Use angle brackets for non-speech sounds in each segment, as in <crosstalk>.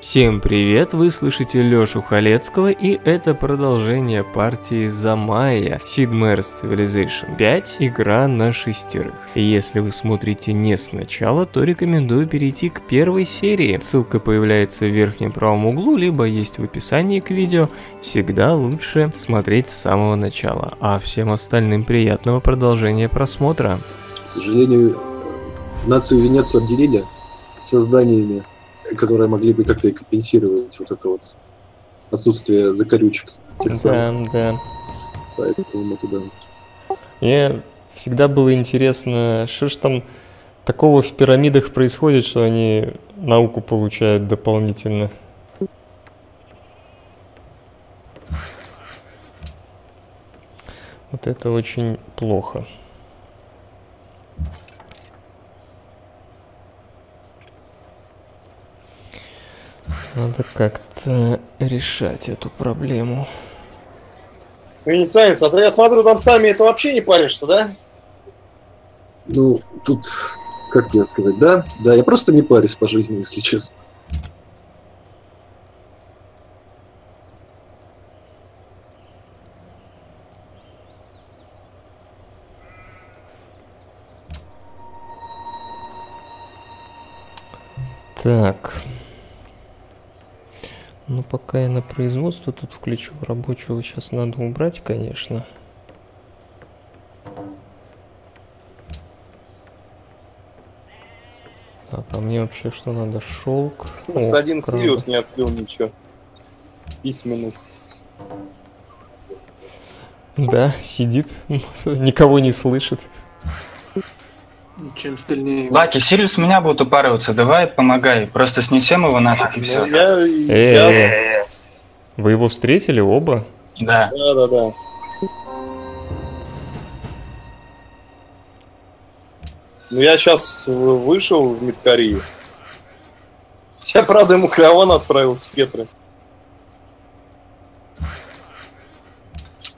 Всем привет, вы слышите Лёшу Халецкого и это продолжение партии за Майя Sid Meier's Civilization 5, игра на шестерых. Если вы смотрите не сначала, то рекомендую перейти к первой серии. Ссылка появляется в верхнем правом углу, либо есть в описании к видео. Всегда лучше смотреть с самого начала. А всем остальным приятного продолжения просмотра. К сожалению, нацию Венецию обделили созданиями которые могли бы как-то компенсировать вот это вот отсутствие закорючек тех самых. Да, да. Поэтому мы туда. Мне всегда было интересно, что ж там такого в пирамидах происходит, что они науку получают дополнительно. Вот это очень плохо. Надо как-то решать эту проблему. Венецианец, а то я смотрю, там сами это вообще не паришься, да? Ну, тут, как тебе сказать, да? Да, я просто не парюсь по жизни, если честно. Так. Ну, пока я на производство тут включу рабочего, сейчас надо убрать, конечно. Так, а мне вообще что надо? Шелк. С один Сириус не открыл ничего. Письменность. Да, сидит, <laughs> никого не слышит. Чем сильнее... Лаки, Сириус меня будет упарываться, давай помогай, просто снесем его нафиг и все. Я, я... Вы его встретили оба? Да. Да, да, да. Ну я сейчас вышел в Медкарию. Я, правда, ему Клеон отправил с Петры.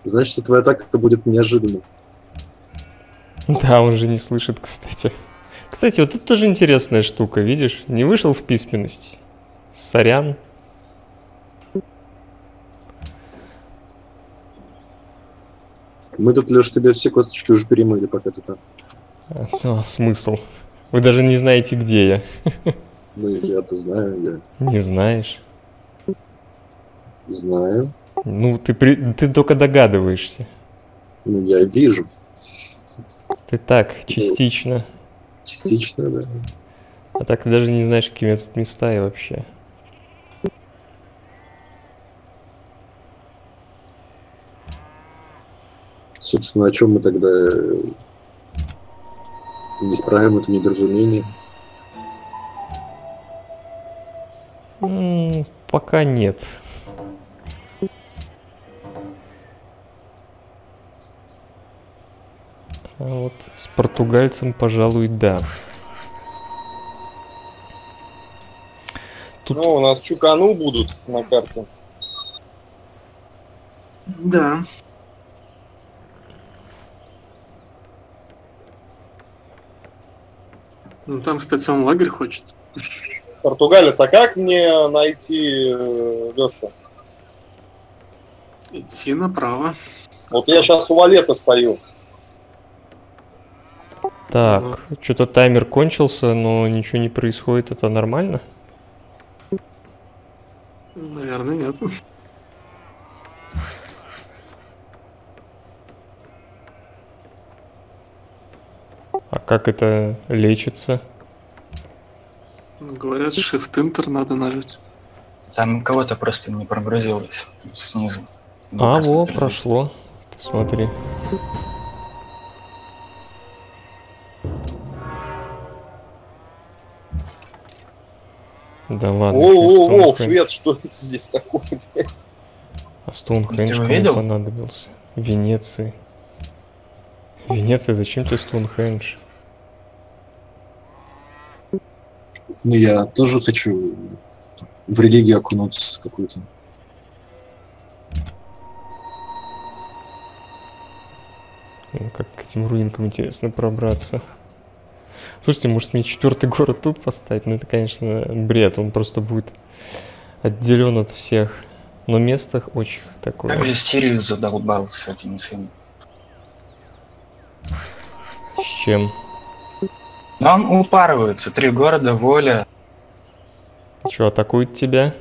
Значит, твоя атака будет неожиданной. <laughs> Да, он же не слышит, кстати. Кстати, вот это тоже интересная штука, видишь? Не вышел в письменность. Сорян. Мы тут, Леш, тебе все косточки уже перемыли, пока ты там. Ну, а смысл? Вы даже не знаете, где я. <laughs> Ну, я-то знаю, я. Не знаешь? Знаю. Ну, ты, при... ты только догадываешься. Ну, я вижу. Ты так, частично. Частично, да. А так ты даже не знаешь, какими тут места и вообще. Собственно, о чем мы тогда не исправим это недоразумение? М -м, пока нет. Вот с португальцем, пожалуй, да. Тут... Ну, у нас Чукану будут на карте. Да. Ну, там, кстати, он лагерь хочет. Португалец, а как мне найти э, Лешу? Идти направо. Вот я сейчас у Валета стою. Так, ну. что-то таймер кончился, но ничего не происходит, это нормально? Наверное, нет. А как это лечится? Говорят, Shift-Enter надо нажать. Там кого-то просто не прогрузилось снизу. А, во, прошло. Ты смотри. Да ладно. О, о, швед, что это здесь такое? А Стоунхендж кому понадобился? Венеции. Венеция, зачем тебе Стоунхендж? Ну, я тоже хочу в религию окунуться какую-то. Как к этим руинкам интересно пробраться. Слушайте, может мне четвертый город тут поставить? Ну это, конечно, бред. Он просто будет отделен от всех. Но место очень такое. Как же Сириус задолбал с этим всем. С чем? Но он упарывается. Три города, воля. Что, атакует тебя?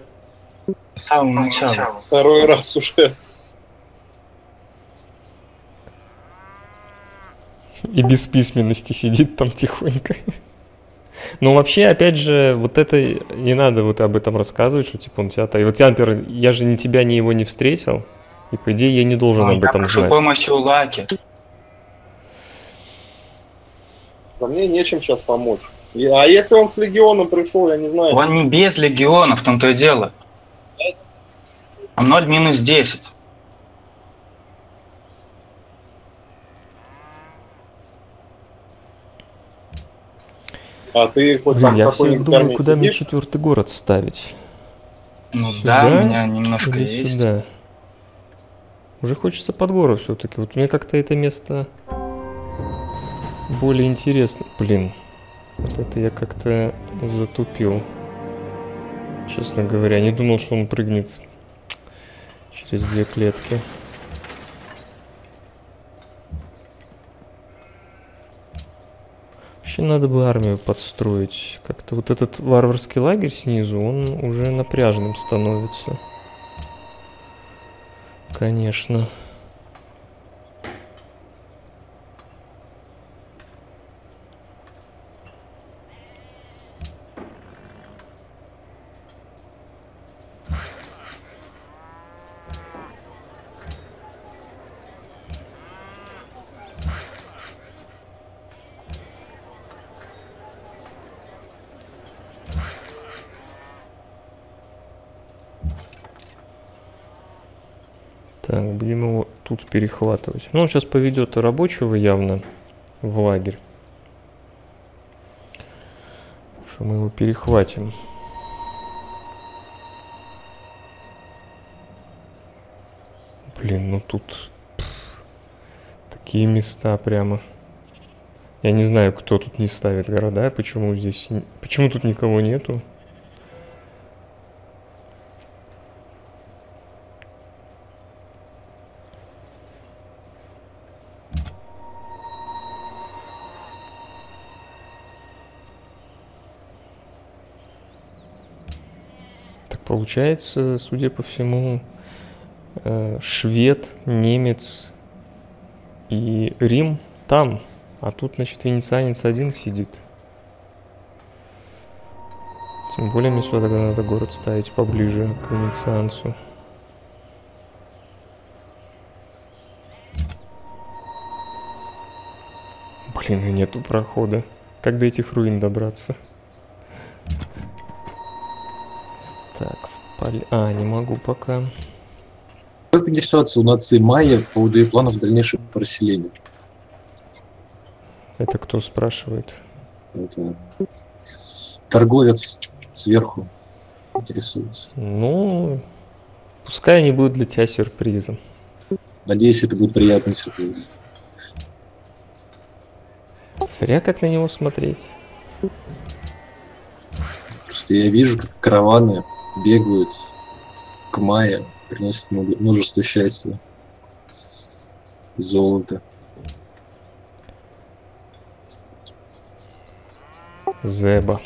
С самого начала. Второй раз уже. И без письменности сидит там тихонько. Ну, вообще, опять же, вот это не надо вот об этом рассказывать, что типа он тебя... И вот я, например, я же ни тебя, ни его не встретил, и по идее я не должен об Я этом прошу знать. помощи у Лаки. Да мне нечем сейчас помочь. А если он с легионом пришел, я не знаю. Он не без легиона, в том-то и дело. А 0 минус 10. А ты хоть Блин, я все думаю, куда мне сидишь? четвертый город ставить. Ну Сюда да, у меня немножко Или есть. сюда? Уже хочется под гору все-таки. Вот мне как-то это место более интересно. Блин, вот это я как-то затупил. Честно говоря, не думал, что он прыгнет через две клетки. Вообще надо бы армию подстроить. Как-то вот этот варварский лагерь снизу, он уже напряжным становится. Конечно. Так, будем его тут перехватывать. Ну, он сейчас поведет рабочего явно в лагерь. Так что мы его перехватим. Блин, ну тут пф, такие места прямо. Я не знаю, кто тут не ставит города, почему здесь... Почему тут никого нету? Получается, судя по всему, э, швед, немец и Рим там, а тут, значит, венецианец один сидит. Тем более мне сюда надо город ставить поближе к венецианцу. Блин, и нету прохода. Как до этих руин добраться? Поле... А, не могу пока. Как поинтересоваться у нации Майя по поводу ее планов дальнейшего расселения? Это кто спрашивает? Это торговец сверху интересуется. Ну, пускай они будут для тебя сюрпризом. Надеюсь, это будет приятный сюрприз. Зря как на него смотреть. Просто я вижу, как караваны бегают к Майе, приносят множество счастья, золота. Зеба.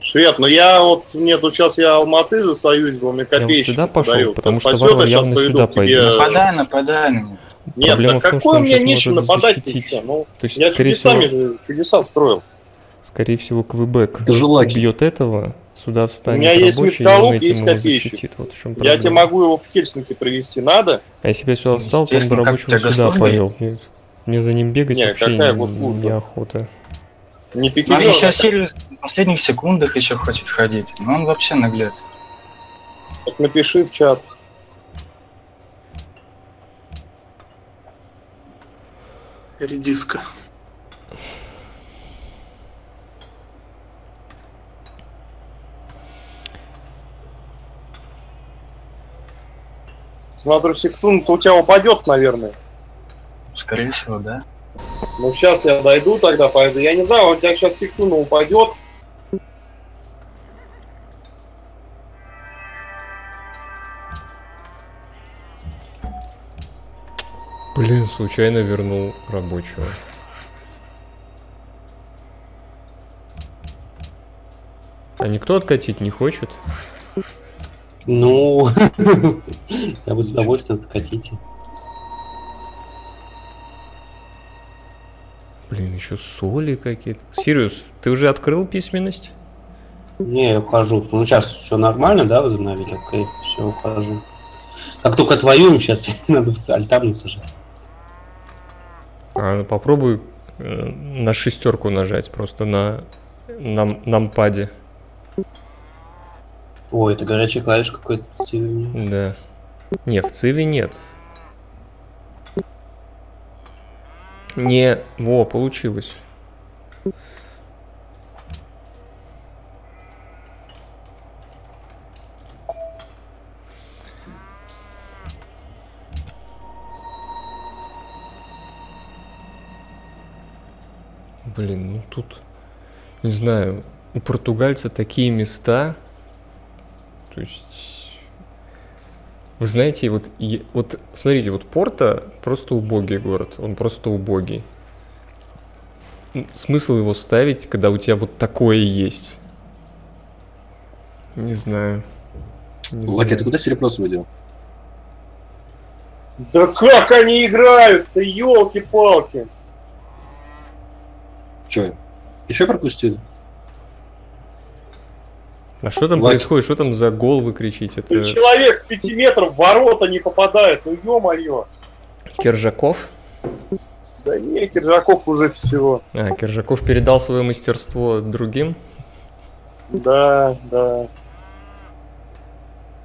Швед, ну я вот, нет, вот сейчас я Алматы засоюзил, мне Я вот копеечку сюда пошел, подают. потому что Спасет, варвар я щас явно сюда к тебе- пойдет. Нападай, нападай на меня. Нет, Проблема да в том, он мне может нападать еще? Ну, То есть, я скорее чудесами всего, же чудеса строил. скорее всего, Квебек же бьет этого, сюда встанет меня есть рабочий, он этим есть копейщик. защитит. Вот в чем Я тебе могу его в Хельсинки привезти, надо? А если бы я сюда встал, то он бы рабочего у сюда повел. Мне, мне за ним бегать Не, вообще какая не, неохота. Не А пикинер. еще Сириус в последних секундах еще хочет ходить. Ну он вообще наглец. Так напиши в чат. Редиска. Ну, на Друсектун, то у тебя упадет, наверное. Скорее всего, да. Ну, сейчас я дойду тогда, пойду. Я не знаю, у тебя сейчас Сектуна упадет. Блин, случайно вернул рабочего. А никто откатить не хочет? Ну, я бы с удовольствием откатите. Блин, еще соли какие-то. Сириус, ты уже открыл письменность? Не, я ухожу. Ну, сейчас все нормально, да, возобновили? Окей, все, ухожу. Как только отвоюем, сейчас <laughs> надо в альтар насажать. А, ну, попробуй э, на шестерку нажать, просто на, на нампаде. Ой, это горячая клавиша какой-то. Стивен. Да. Не, в Циве нет. Не, во, получилось. Блин, ну тут, не знаю, у португальца такие места, то есть, вы знаете, вот, вот смотрите, вот Порто просто убогий город, он просто убогий. Смысл его ставить, когда у тебя вот такое есть? Не знаю. Не Лаки, знаю. ты куда серебро свой дел? Да как они играют-то, елки-палки. Че? Еще пропустили? А что там Лаки. происходит? Что там за гол вы кричите? Это Человек с пяти метров в ворота не попадает, ну ё-моё. Киржаков? Да не, Киржаков уже всего. А, Киржаков передал свое мастерство другим? Да, да.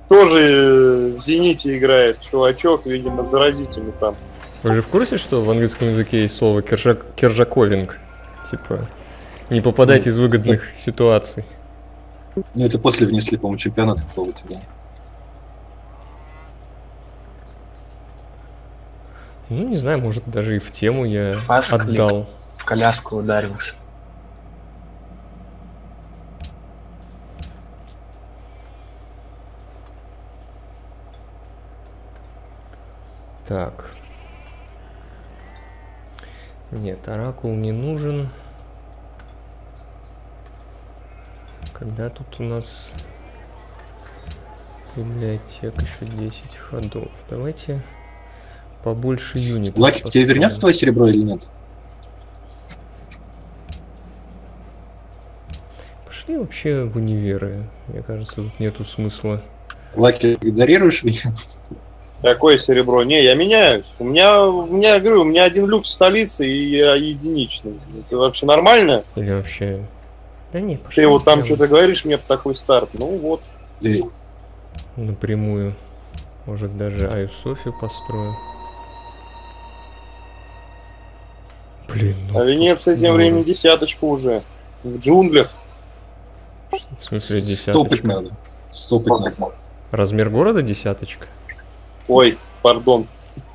Тоже э, в Зените играет чувачок, видимо, заразительный там. Вы же в курсе, что в английском языке есть слово киржак... киржаковинг? Типа, не попадать из выгодных ситуаций. Ну, это после внесли, по-моему, чемпионат какого-то, да. Ну, не знаю, может, даже и в тему я Пас отдал. В коляску ударился. Так. Нет, оракул не нужен. Когда тут у нас библиотека еще 10 ходов. Давайте побольше юнитов. Лаки, к тебе вернется твое серебро или нет? Пошли вообще в универы. Мне кажется, тут нету смысла. Лаки, игнорируешь меня? Какое серебро? Не, я меняюсь. У меня, у меня, я говорю, у меня один люкс в столице и я единичный. Это вообще нормально? Или вообще... Да не, пошли Ты вот там что-то говоришь мне такой старт. Ну вот. Или- Напрямую. Может даже Аю Софию построю. Блин, ну А Венеция тем временем десяточку уже. В джунглях. В смысле десяточка? надо. Стопать надо. Размер города десяточка? Ой, пардон.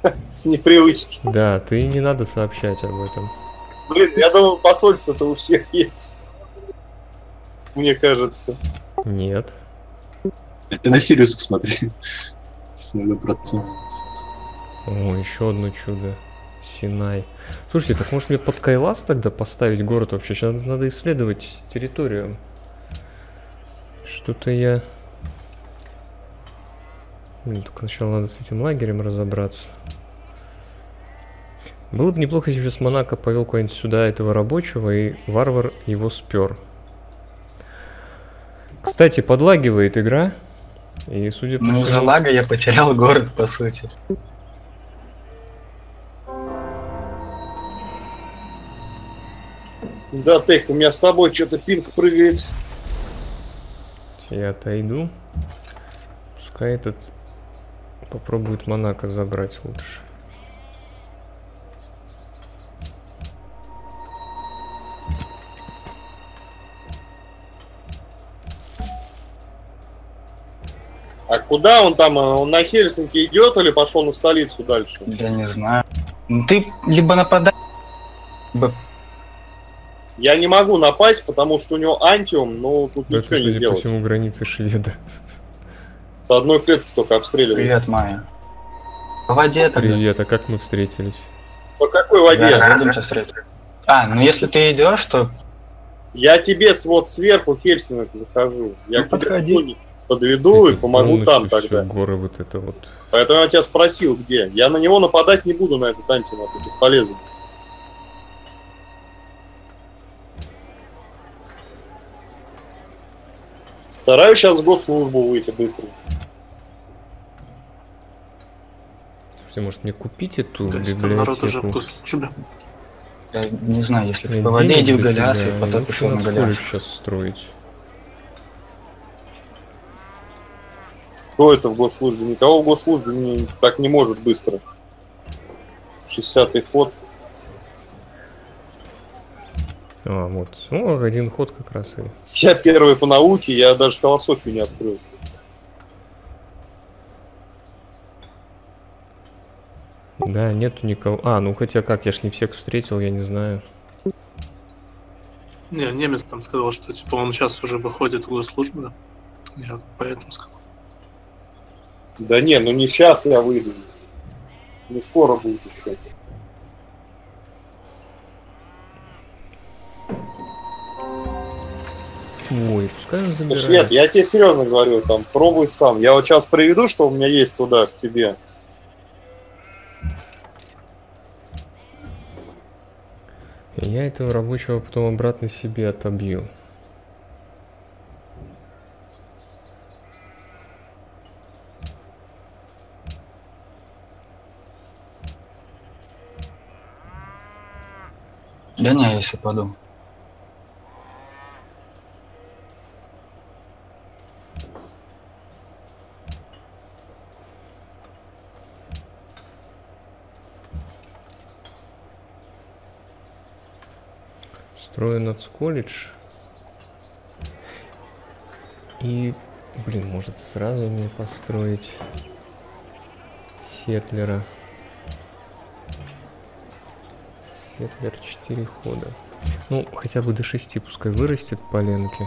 <laughs> С непривычки. Да, ты не надо сообщать об этом. Блин, я думаю, посольство-то у всех есть. Мне кажется. Нет. Ты на Сириус посмотри. С нулем процентов. О, еще одно чудо. Синай. Слушайте, так может мне под Кайлас тогда поставить город вообще? Сейчас надо исследовать территорию. Что-то я... Блин, только сначала надо с этим лагерем разобраться. Было бы неплохо, если бы сейчас Монако повел куда-нибудь сюда этого рабочего, и варвар его спер. Кстати, подлагивает игра. И судя по Ну, всему- лага я потерял город, по сути. Да, Тек, у меня с тобой что-то пинг прыгает. Я отойду. Пускай этот попробует Монако забрать лучше. А куда он там? Он на Хельсинки идет или пошел на столицу дальше? Я не знаю. Ну, ты либо нападай, либо Я не могу напасть, потому что у него антиум, но тут Это, ничего не судя по сделать. всему, границы шведа. С одной клетки только обстреливает. привет, Майя. По воде тогда. Привет, а как мы встретились? По какой Да, воде? разойдемся встреть. А, ну если ты идешь, то Я тебе с вот сверху Хельсинок захожу. Я Ну, подходи. Подведу и Кстати, помогу там тогда. горы вот это вот. Поэтому я тебя спросил, где. Я на него нападать не буду, на этот антин, это бесполезно. Стараюсь сейчас в госслужбу выйти быстро. Слушайте, может мне купить эту есть там народ уже в библиотеку? госслужбе. я не знаю, если воде денег иди в Голиас и потом пошел на Голиас. сейчас строить. Кто это в госслужбе? Никого в госслужбе не- так не может быстро. 60-й ход. А, вот. Ну, один ход как раз и... Я первый по науке, я даже философию не открыл. Да, нету никого. А, ну хотя как, я ж не всех встретил, я не знаю. Не, немец там сказал, что типа он сейчас уже выходит в госслужбу. Я поэтому сказал. Да не, ну не сейчас я выйду. Не скоро будет еще. Ой, пускай он Ну, забирает. Свет, я тебе серьезно говорю, там, пробуй сам. Я вот сейчас приведу, что у меня есть туда, к тебе. Я этого рабочего потом обратно себе отобью. Да не, если паду. Строю нацколледж. И, блин, может сразу мне построить Сетлера. Сетлер 4 хода. Ну, хотя бы до 6 пускай вырастет поленки.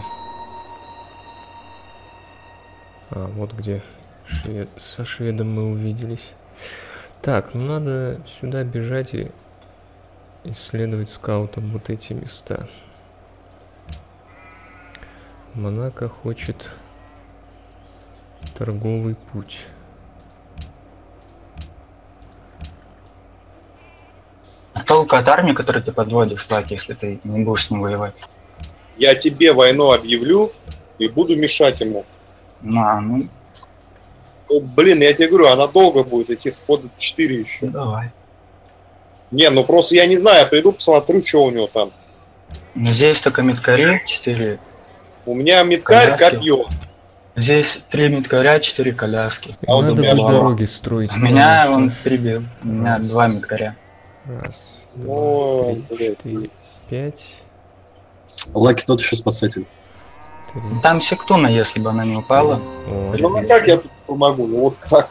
А, вот где швед... со шведом мы увиделись. Так, ну надо сюда бежать и исследовать скаутом вот эти места. Монако хочет торговый путь. А толку от армии, которую ты подводишь, Лак, если ты не будешь с ним воевать? Я тебе войну объявлю и буду мешать ему. Ну, а, ну, Ну, блин, я тебе говорю, она долго будет, этих хода 4 еще. давай. Не, ну просто я не знаю, я приду, посмотрю, что у него там. Ну, здесь только медкари, 4. У меня меткарь, Коляски. копье. Здесь 3 медкаря, 4 коляски. А вот у надо меня будет мало. дороги строить. Меня конечно. он прибил. У меня два медкаря. Раз, О, два, три, блядь. четыре, пять, Лаки тот еще спасатель. три. Там сектуна, если бы она не упала. О, Ну а как я тут помогу? Ну вот как?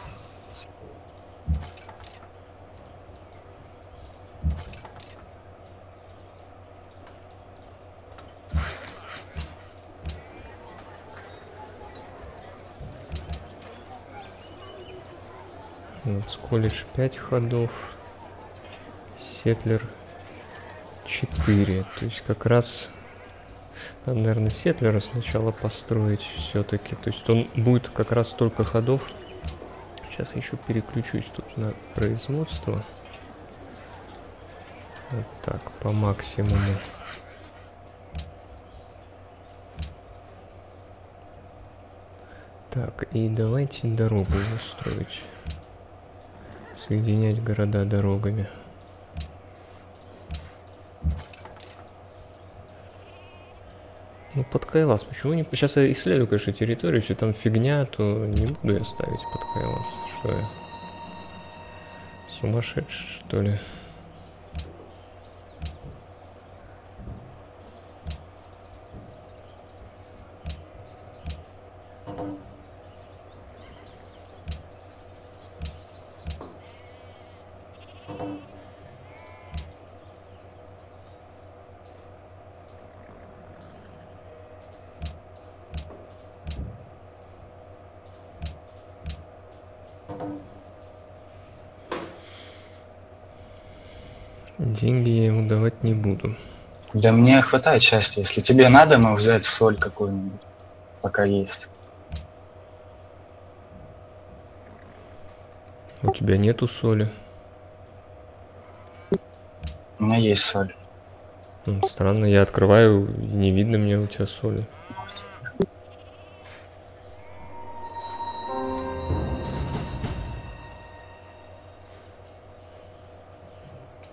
Сколледж 5 ходов. Сетлер 4. То есть как раз надо, наверное, Сетлера сначала построить все-таки. То есть он будет как раз столько ходов. Сейчас я еще переключусь тут на производство. Вот так, по максимуму. Так, и давайте дорогу устроить. Соединять города дорогами. Под Кайлас, почему не... Сейчас я исследую, конечно, территорию, если там фигня, то не буду я ставить под Кайлас. Что я? Сумасшедший, что ли? Мне хватает счастья. Если тебе надо, можешь взять соль какую-нибудь, пока есть. У тебя нету соли. У меня есть соль. М, Странно, я открываю, не видно мне у тебя соли.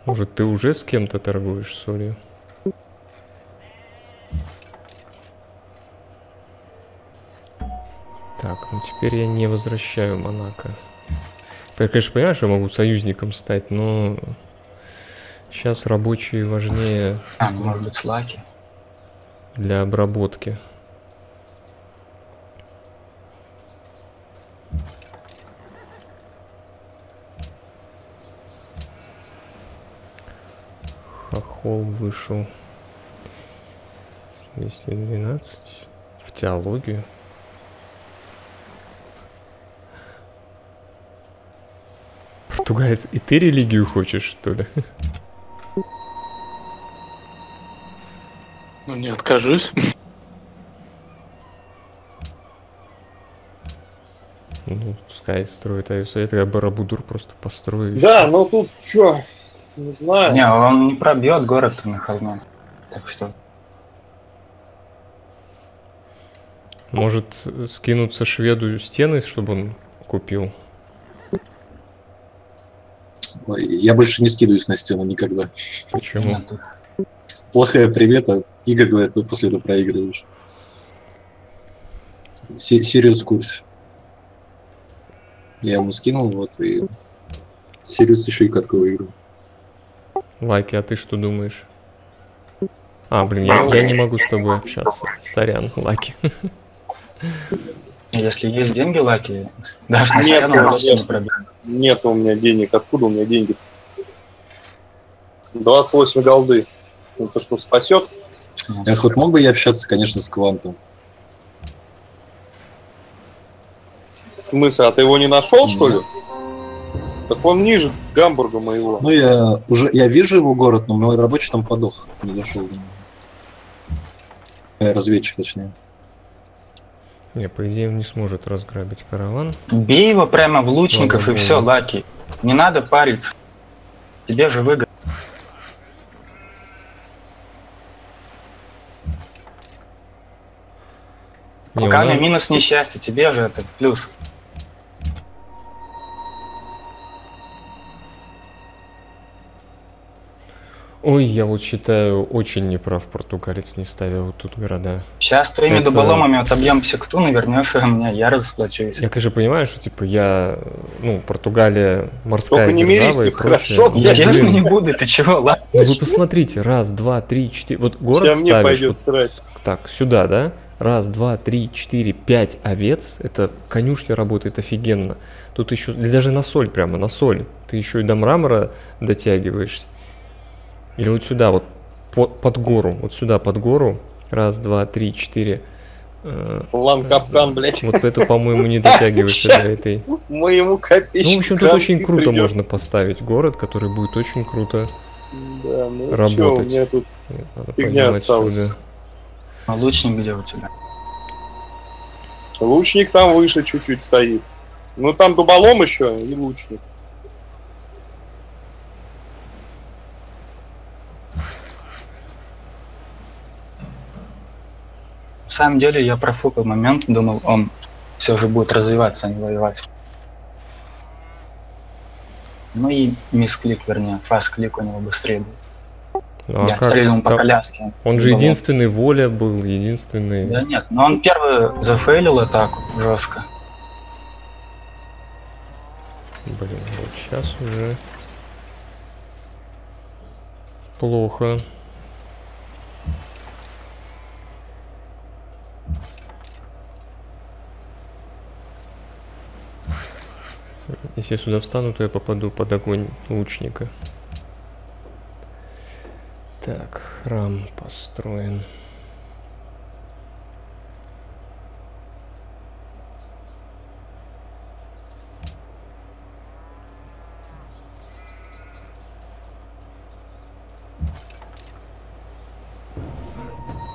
Может, ты уже с кем-то торгуешь солью? Теперь я не возвращаю Монако. Я, конечно, понимаю, что я могу союзником стать, но сейчас рабочие важнее А, ну, может быть, слаки. для обработки. Хохол вышел. 212 в теологию. Португалец, и ты религию хочешь, что ли? Ну, не откажусь. Ну, пускай строит Аюсовет, я Барабудур просто построю. Да, ну тут чё, не знаю. Не, он не пробьет город на холме. Так что Может скинуться шведу стены, чтобы он купил? Ой, Я больше не скидываюсь на стену никогда. Почему? Плохая примета. Игорь говорит, ну после этого проигрываешь. Си- Сириус в курсе. Я ему скинул, вот, и Сириус еще и катку выиграл. Лаки, а ты что думаешь? А, блин, я, я не могу с тобой общаться. Сорян, Лаки. <laughs> Если есть деньги, лаки, даже на Нет, нет, нет. у меня денег. Откуда у меня деньги? 28 голды. Это что, спасет? Эх, вот мог бы я общаться, конечно, с Квантом. В смысле, а ты его не нашел, что ли? Так он ниже Гамбурга моего. Ну, я уже, я вижу его город, но мой рабочий там подох, не дошел до него. Э, Разведчик, точнее. Не, по идее, он не сможет разграбить караван. Бей его прямо в лучников Слава и все, лаки. Не надо париться. Тебе же выгодно. Не, у Пока у нас- минус несчастье, тебе же это плюс. Ой, я вот считаю, очень неправ португалец, не ставил вот тут города. Сейчас твоими Это- дуболомами отобьем сектуну, вернешь, у меня я расплачусь. Я, конечно, понимаю, что, типа, я, ну, Португалия морская Только не держава мирись и прочее. хорошо? Ну, Естественно, блин, не буду, ты чего, ладно? ну вы посмотрите, раз, два, три, четыре. Вот город Сейчас мне ставишь, пойдет вот срать. так, сюда, да? Раз, два, три, четыре, пять овец. Это конюшня работает офигенно. Тут еще, или даже на соль прямо, на соль. Ты еще и до мрамора дотягиваешься. Или вот сюда, вот по- под гору, вот сюда под гору. Раз, два, три, четыре. Э, План капкан, блядь. Вот это, по-моему, не <laughs> дотягиваешься до этой. Моему копеечку. Ну, в общем, тут очень круто придёт. можно поставить город, который будет очень круто Да, ну чё, у работать. меня тут Нет, надо Фигня осталась. А лучник где у тебя? лучник там выше чуть-чуть стоит. Ну там дуболом еще и лучник. Самом деле я профукал момент, думал, он все же будет развиваться, а не воевать. Ну и мисклик, вернее, фаст-клик у него быстрее был. Ну, а я как? стрельнул по Там- коляске. Он же Было. единственный воля был, единственный. Да нет, но он первый зафейлил атаку жестко. Блин, вот сейчас уже плохо. Если я сюда встану, то я попаду под огонь лучника. Так, храм построен.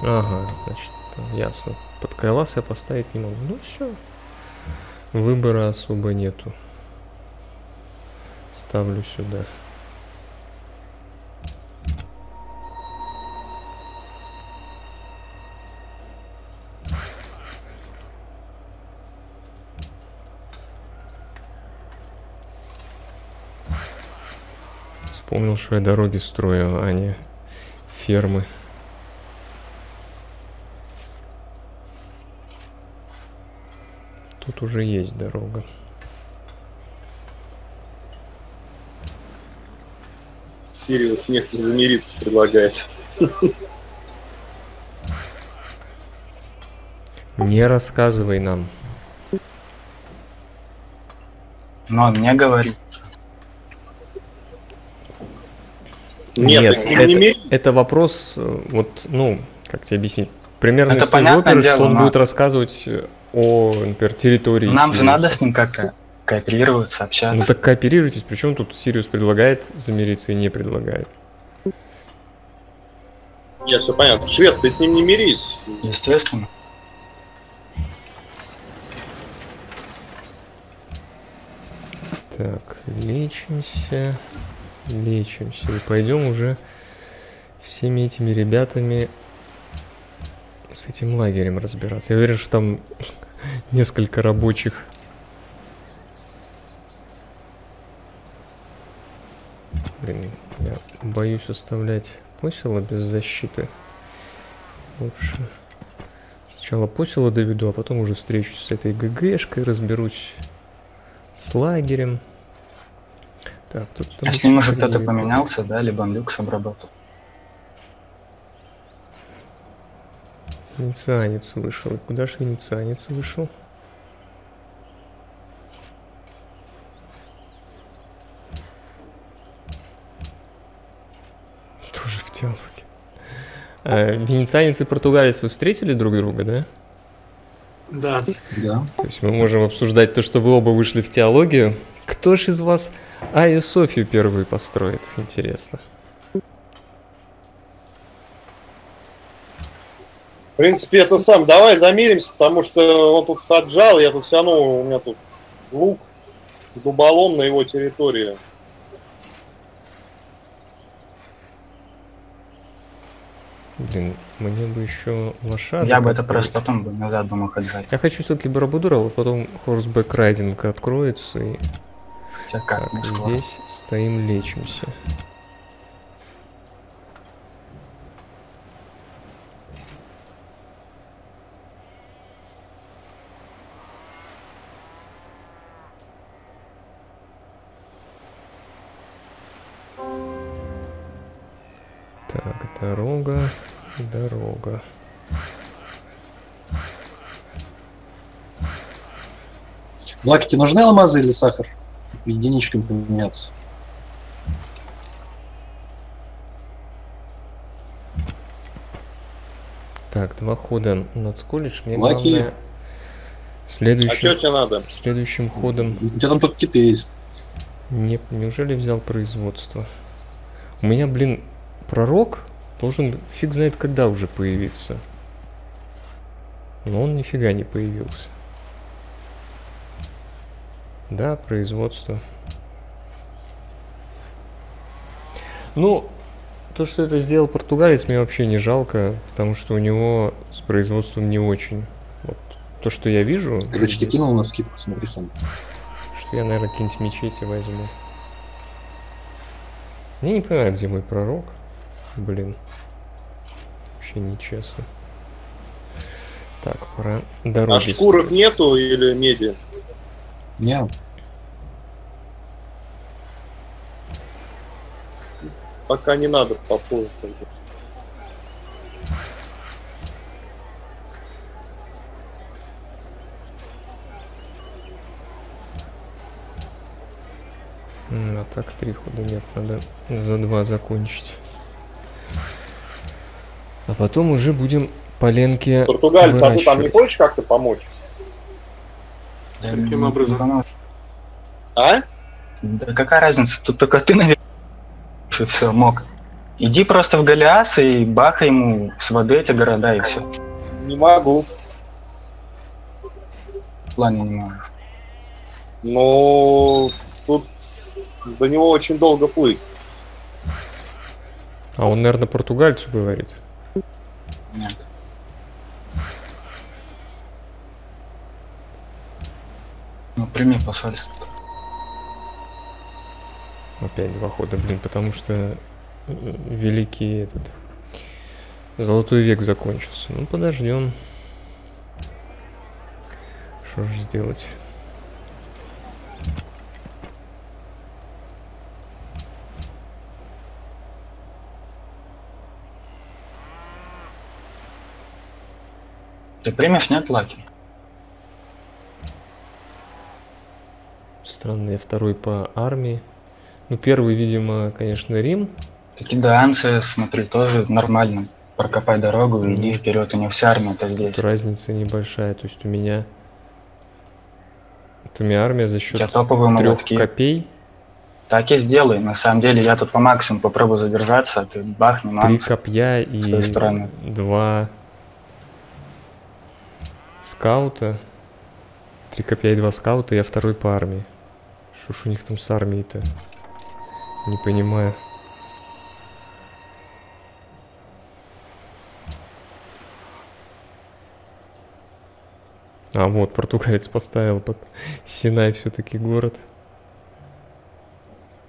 Ага, значит, ясно. Под крылас я поставить не могу. Ну все. Выбора особо нету. Ставлю сюда. Вспомнил, что я дороги строю, а не фермы. Тут уже есть дорога. Сириус мне замириться предлагает. Не рассказывай нам. Но он мне говорит. Нет, Нет, ним не это-. Это вопрос, э, вот, ну, как тебе объяснить? Примерно Это из той же оперы, что дело, он но- будет рассказывать о, например, территории Нам же Сириуса. надо с ним как-то кооперироваться, общаться. Ну так кооперируйтесь, причем тут Сириус предлагает замириться и не предлагает. Я все понятно. Швед, ты с ним не мирись. Естественно. Так, лечимся, лечимся. И пойдем уже всеми этими ребятами с этим лагерем разбираться. Я уверен, что там <laughs> несколько рабочих. Блин, я боюсь оставлять посела без защиты. Лучше сначала посела доведу, а потом уже встречусь с этой ГГшкой, разберусь с лагерем. Так, тут А с ним уже кто-то поменялся, да? Либо он люкс обработал. Венецианец вышел. И куда же венецианец вышел? Диалоге. А, венецианец и португалец вы встретили друг друга, да? Да. Да. То есть мы можем обсуждать то, что вы оба вышли в теологию. Кто ж из вас Айю Софию первую построит? Интересно. В принципе, это сам. Давай замиримся, потому что он тут отжал, я тут все равно, у меня тут лук, дуболом на его территории. Блин, мне бы еще лошадок. Я бы это просто потом бы назад бы мог отжать. Я хочу все-таки Барабудура, вот потом хорсбэк райдинг откроется и Хотя как, так, здесь стоим, лечимся. Лаки, тебе нужны алмазы или сахар? Единичками поменяться. Так, два хода над колледж. Мне Лаки. главное А что следующим, тебе надо? следующим ходом У тебя там только киты есть. Не, неужели взял производство? У меня, блин, пророк должен фиг знает когда уже появиться. Но он нифига не появился. Да, производство. Ну, то, что это сделал португалец, мне вообще не жалко, потому что у него с производством не очень. Вот то, что я вижу, Короче, здесь, кинул на скидку, смотри сам. что я, наверное, какие-нибудь мечети возьму. Я не понимаю, где мой пророк. Блин. Вообще нечестно. Так, пора дороги. А шкурок строить. нету или меди? Не, Пока не надо попозже. А так три хода нет, надо за два закончить. А потом уже будем поленки Португалец, а ты там не хочешь как-то помочь? Не образом? А? Да какая разница? Тут только ты, наверное, и все, мог. Иди просто в Голиас и бахай ему с воды эти города и все. Не могу. В плане не можешь. Но тут до него очень долго плыть. А он, наверное, португальцу говорит. Нет. Прими посольство. Опять два хода, блин, потому что э, великий этот золотой век закончился. Ну, подождем. Что же сделать? Ты примешь, нет, Лаки? Странно, я второй по армии. Ну, первый, видимо, конечно, Рим. Таки данцы, смотри, тоже нормально. Прокопай дорогу и иди вперед, у него вся армия-то здесь. Тут разница небольшая. То есть у меня... Вот у меня армия за счет трех молотки. копей. Так и сделай. На самом деле я тут по максимуму попробую задержаться, а ты бахни Три манцы. копья с той и два скаута. Три копья и два скаута, я второй по армии. Что ж у них там с армией-то? Не понимаю. А вот, португалец поставил под Синай все-таки город.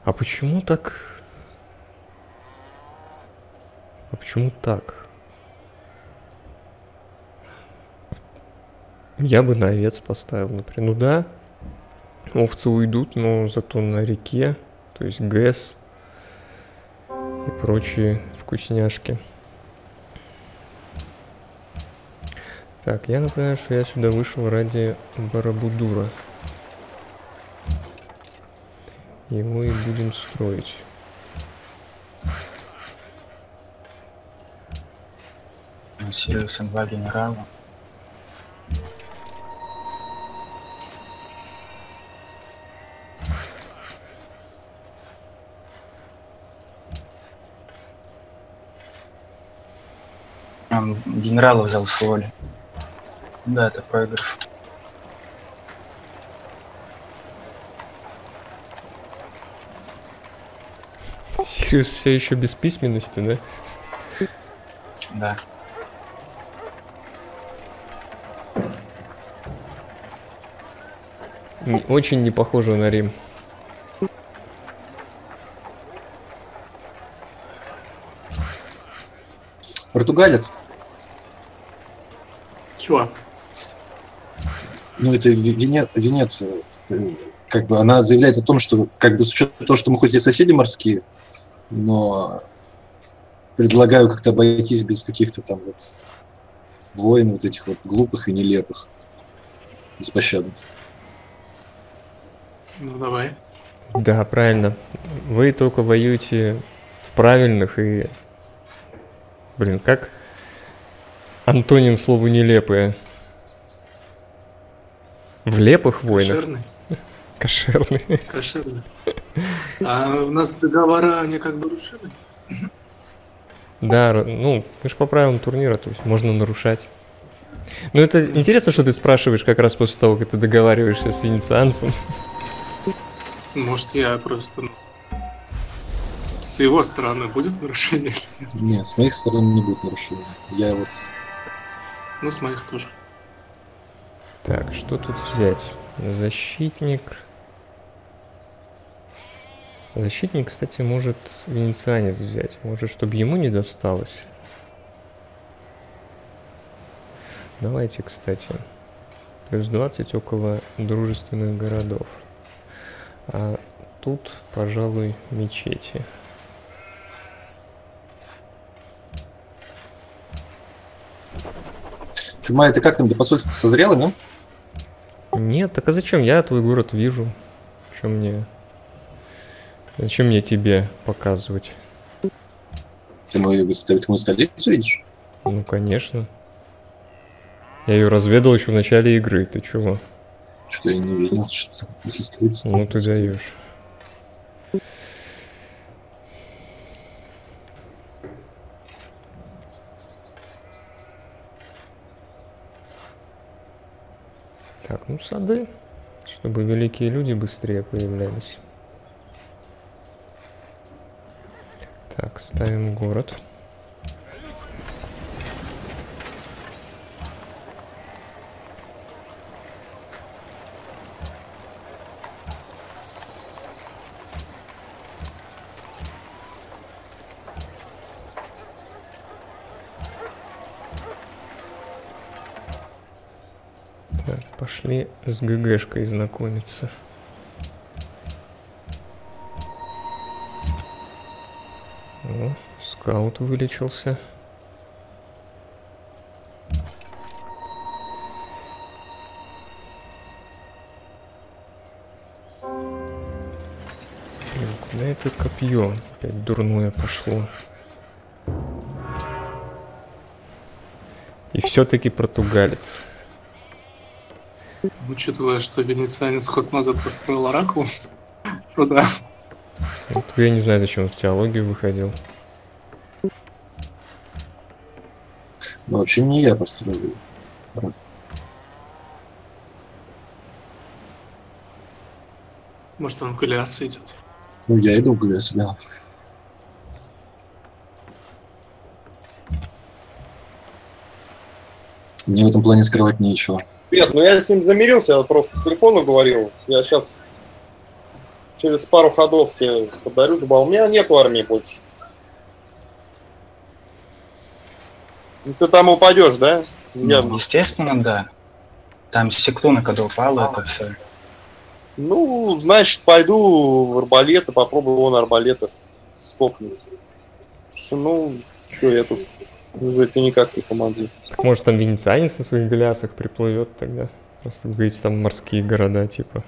А почему так? А почему так? Я бы на овец поставил, например. Ну да, овцы уйдут, но зато на реке, то есть ГЭС и прочие вкусняшки. Так, я напоминаю, что я сюда вышел ради Барабудура. Его и будем строить. Сириус М2 генерала. Генерала взял с воли. Да, это проигрыш. Сириус все еще без письменности, да? Да. Очень не похоже на Рим. Португалец, Чего? ну это Ве- Вене- Венеция, как бы она заявляет о том, что как бы с учетом того, что мы хоть и соседи морские, но предлагаю как-то обойтись без каких-то там вот войн вот этих вот глупых и нелепых, беспощадных. Ну давай. Да, правильно. Вы только воюете в правильных и... Блин, как антоним слову нелепые? В лепых войнах? Кошерный. Кошерные. Кошерный. А у нас договора, они как бы рушили. Да, ну, мы же по правилам турнира, то есть можно нарушать. Ну, это интересно, что ты спрашиваешь как раз после того, как ты договариваешься с венецианцем. Может, я просто... ну, С его стороны будет нарушение или нет? Нет, с моих сторон не будет нарушений. Я вот Ну, с моих тоже. Так, что тут взять? Защитник. Защитник, кстати, может венецианец взять. Может, чтобы ему не досталось. Давайте, кстати. Плюс 20 около дружественных городов. А тут, пожалуй, мечети. Чума, это как там до посольства созрело, ну? Нет, так а зачем? Я твой город вижу. Чем мне... Зачем мне тебе показывать? Ты мою, ты мою столицу видишь? Ну, конечно. Я ее разведал еще в начале игры. Ты чего? Что я не видел, что там за столица. Ну, ты даешь. Так, ну сады, чтобы великие люди быстрее появлялись. Так, ставим город. Так, пошли с ГГшкой знакомиться. О, скаут вылечился. Блин, Куда это копье? Опять дурное пошло. И все-таки португалец. Учитывая, что венецианец ход назад построил оракул, <laughs> то да. Я не знаю, зачем он в теологию выходил. Ну, вообще не я построил. Может, он к Илиасу идет. Ну, я иду в Глес, да. Мне в этом плане скрывать нечего. Нет, ну я с ним замирился, я просто по телефону говорил. Я сейчас через пару ходов тебе подарю дубал. У меня нет армии больше. И ты там упадешь, да? Я- Ну, естественно, да. Там сектуна, когда упала, это все. Ну, значит, пойду в арбалеты, попробую вон арбалета скокнуть. Что, Ну, что я тут уже ты никак не помогу. Так может там венецианец на своих глясах приплывет тогда? Просто говорите, там морские города, типа.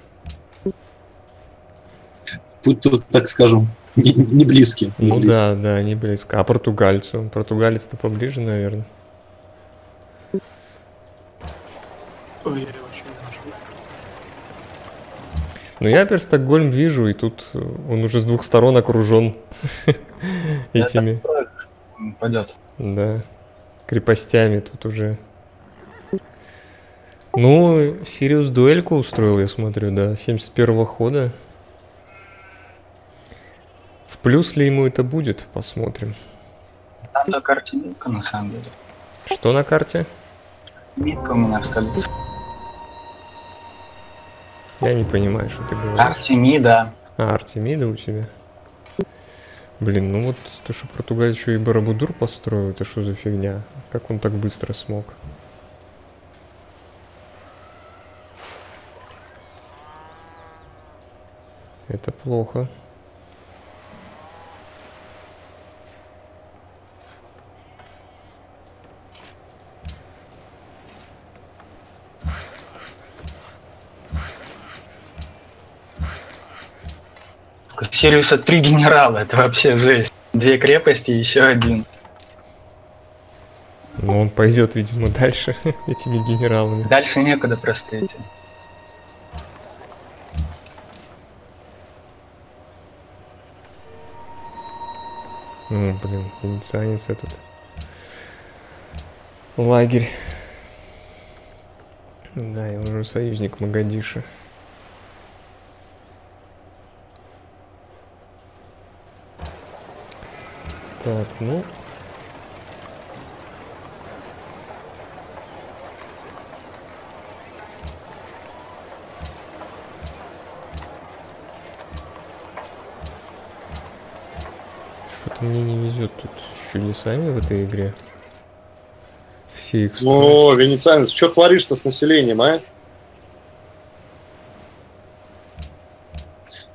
Путь тут, так скажем, не, не близкий. не Ну близкий. да, да, не близко. А португальцу? Португалец-то поближе, наверное. Ой, я не нашел. Ну я Стокгольм вижу, и тут э, он уже с двух сторон окружен <laughs> этими, Пойдет. Да, крепостями тут уже. Ну, Сириус дуэльку устроил, я смотрю, да, 71 хода. В плюс ли ему это будет, посмотрим. Там на карте Митка, на самом деле. Что на карте? Митка у меня в столице. Я не понимаю, что ты говоришь. Артемида. А, Артемида у тебя? Блин, ну вот то, что Португалия еще и Барабудур построил, это что за фигня? Как он так быстро смог? Это плохо. Сириуса три генерала, это вообще жесть. Две крепости и еще один. Но он пойдет, видимо, дальше <laughs> этими генералами. Дальше некуда просто идти. Ну, блин, венецианец этот. Лагерь. Да, я уже союзник Магадиша. Так, ну... Что-то мне не везет тут с чудесами в этой игре. Все их строят. О, венецианец, что творишь-то с населением, а?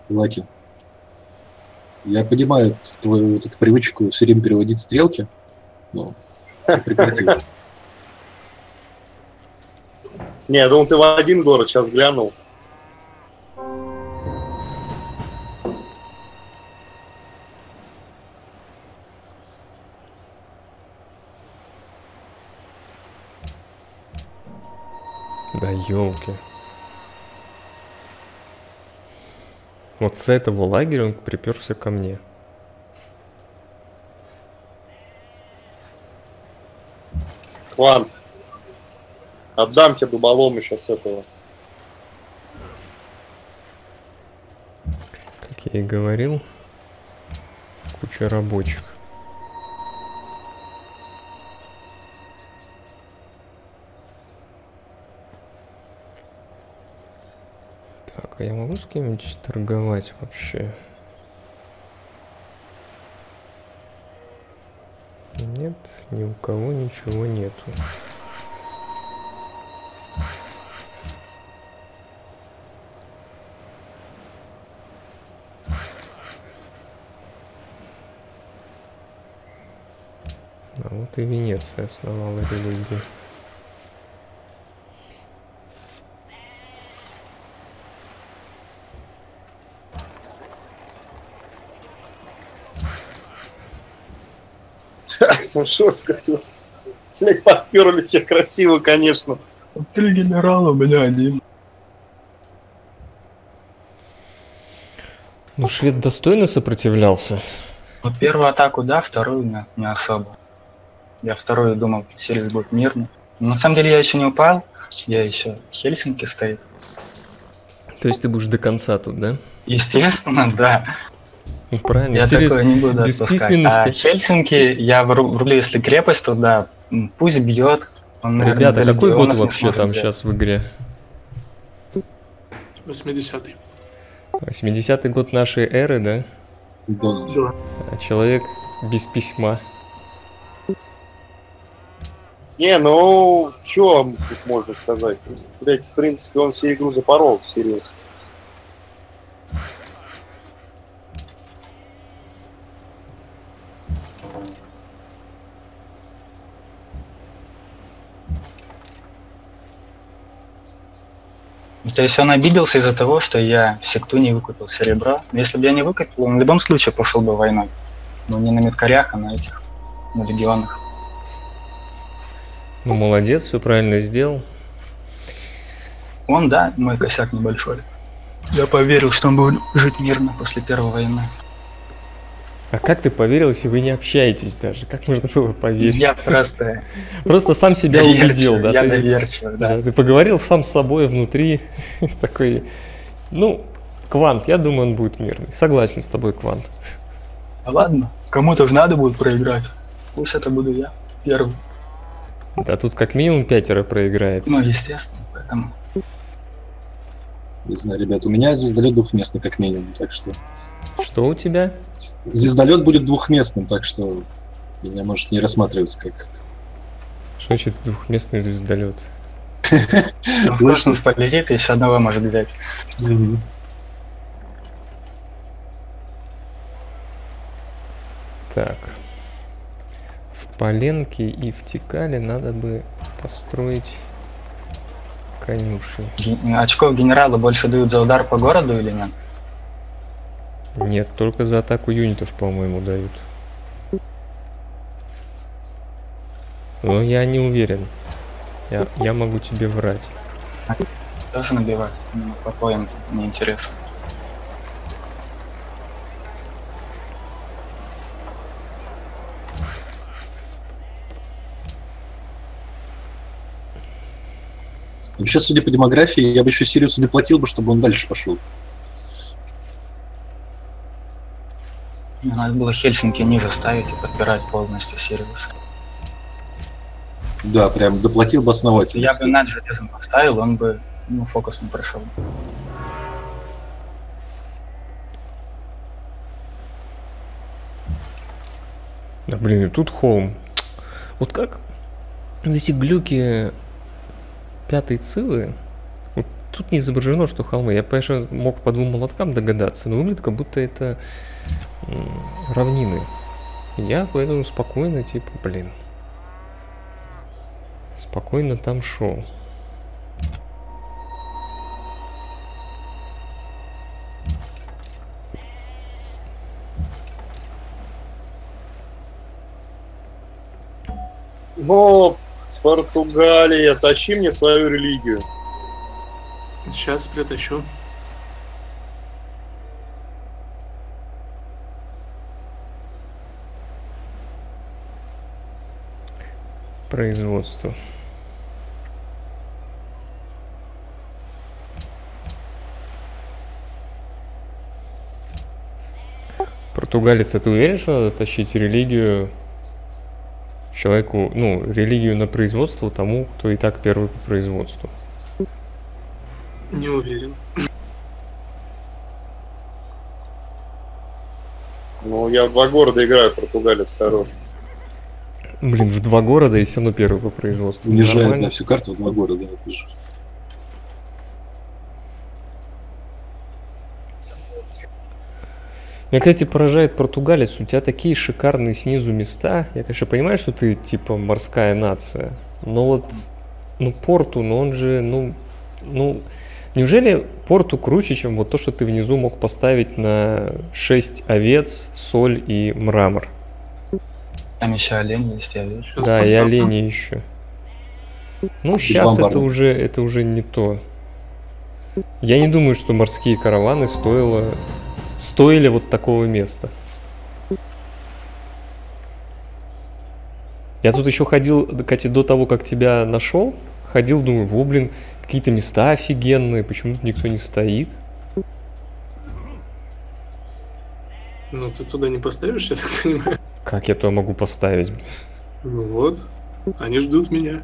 Лаки. Я понимаю твою вот эту привычку все время переводить стрелки. Ну, ты прекрати. Не, я думал, ты в один город сейчас глянул. Да елки. Вот с этого лагеря он приперся ко мне. Ладно. Отдам тебе дуболом еще с этого. Как я и говорил, куча рабочих. Так, а я могу с кем-нибудь торговать вообще? Нет, ни у кого ничего нету. А вот и Венеция основала религию. <laughs> Ну жестко тут. Блять, подперли тебе красиво, конечно. Три генерала у меня один. Ну, швед достойно сопротивлялся. Вот первую атаку, да, вторую не, не особо. Я вторую думал, Сирис будет мирный. Но на самом деле я еще не упал. Я еще Хельсинки стоит. То есть ты будешь до конца тут, да? Естественно, <laughs> да. Ну, правильно. Я Сириус такое не буду без отпускать. письменности. А Хельсинки, я вру- врублю, если крепость туда, м, пусть бьет. Он, наверное, Ребята, какой год вообще там взять. сейчас в игре? 80-й. 80-й год нашей эры, да? Да. Да. А человек без письма. Не, ну, что тут можно сказать? Блять, в принципе, он всю игру запорол, серьезно. То есть он обиделся из-за того, что я в секту не выкупил серебро. Но Если бы я не выкупил, он в любом случае пошел бы войной. Но не на медкарях, а на этих, на легионах. Ну, молодец, все правильно сделал. Он, да, мой косяк небольшой. Я поверил, что он будет жить мирно после первой войны. А как ты поверил, если вы не общаетесь даже? Как можно было поверить? Я просто Просто сам себя убедил, да? Я доверчивый, да. да, Ты поговорил сам с собой внутри. <laughs> Такой, ну, Квант, я думаю, он будет мирный. Согласен с тобой, Квант. А ладно, кому-то же надо будет проиграть. Пусть это буду я первый. Да тут как минимум пятеро проиграет. Ну, естественно, поэтому Не знаю, ребят, у меня звездолет двухместный как минимум, так что... Что у тебя? Звездолет будет двухместным, так что меня может не рассматривать как... Что значит двухместный звездолет? в космос полетит еще одного может взять. Так. В Поленке и в Тикале надо бы построить конюшни. Очков генерала больше дают за удар по городу или нет? Нет, только за атаку юнитов, по-моему, дают. Но я не уверен. Я, я могу тебе врать. Тоже набивать. Именно по поинту. Мне интересно. Вообще, судя по демографии, я бы еще Сириусу доплатил бы, чтобы он дальше пошел. Надо было Хельсинки ниже ставить и подпирать полностью Сириус. Да, прям доплатил бы основательно. Я бы над железом поставил, он бы ну, фокус не прошел. Да блин, и тут холм. Вот как вот эти глюки пятой цилы, тут не изображено, что холмы. Я, конечно, мог по двум молоткам догадаться, но выглядит, как будто это равнины. Я поэтому спокойно, типа, блин. Спокойно там шел. Но Португалия, тащи мне свою религию. Сейчас притащу. Производство. Португалец, а ты уверен, что надо тащить религию человеку, ну, религию на производство тому, кто и так первый по производству? Не уверен. Ну, я в два города играю, португалец хорош. Блин, в два города и все равно первый по производству. Унижает, Нормально? да, всю карту в два города. Это же. Меня, кстати, поражает португалец. У тебя такие шикарные снизу места. Я, конечно, понимаю, что ты типа морская нация. Но вот, ну, порту, но он же, ну, ну, неужели порту круче, чем вот то, что ты внизу мог поставить на 6 овец, соль и мрамор? Там еще олень есть, я вижу. Да, и поставлю. олени еще. Ну, сейчас это уже, это уже не то. Я не думаю, что морские караваны стоило, стоили вот такого места. Я тут еще ходил, Катя, до того, как тебя нашел, ходил, думаю, во, блин, какие-то места офигенные, почему тут никто не стоит? Ну, ты туда не поставишь, я так понимаю. Как я туда могу поставить? Ну вот, они ждут меня.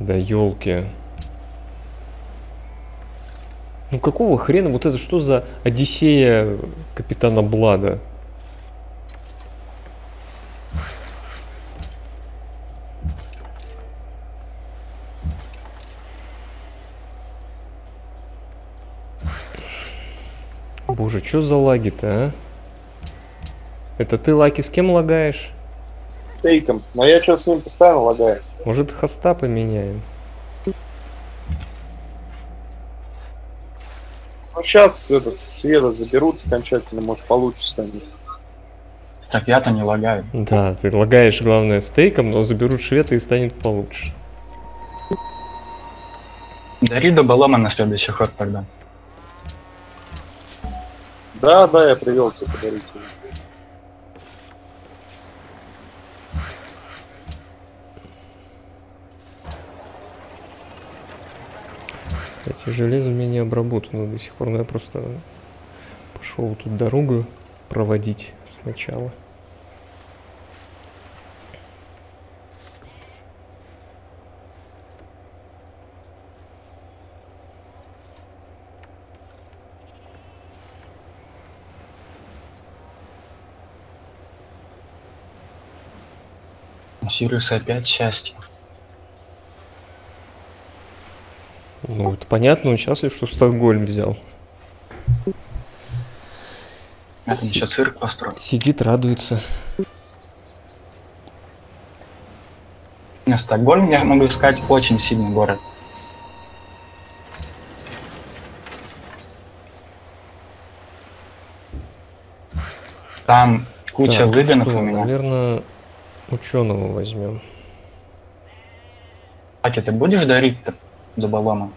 Да елки. Ну какого хрена? Вот это что за Одиссея капитана Блада? Боже, что за лаги-то, а? Это ты лаги с кем лагаешь? Стейком. Но я что-то с ним постоянно лагаю. Может, хоста поменяем? Ну, сейчас этот шведа заберут окончательно, может, получше станет. Так я-то не лагаю. Да, ты лагаешь, главное, стейком, но заберут шведа и станет получше. Дари дуболома на следующий ход тогда. Да, да, я привел тебе подарить. Эти железо меня не обработано до сих пор, но я просто пошел тут дорогу проводить сначала. У Сириуса опять счастье. Ну, это понятно, он счастлив, что Стокгольм взял. Я там еще цирк построил. Сидит, радуется. Не, Стокгольм, я могу сказать, очень сильный город. Там куча Так, выгонов что, у меня. Наверное, ученого возьмем. Аки, ты будешь дарить-то дуболома?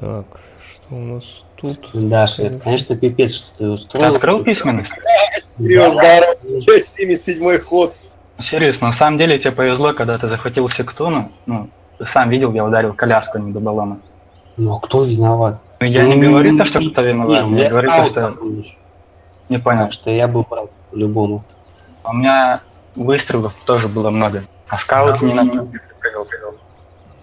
Так, что у нас тут? Даша, это, конечно, пипец, что ты Ты устроил. открыл письменность? Здорово. 77 ход. Серьезно, на самом деле тебе повезло, когда ты захватил сектуну. Ну, ты сам видел, я ударил коляску, а не дуболома. Ну, а кто виноват? Ну, я не Ну, говорю то, что кто Не, виноват, у я говорю то, что... был. Не понял. Так что я бы брал по-любому. У меня выстрелов тоже было много. А скаут не на прыгал, прыгал.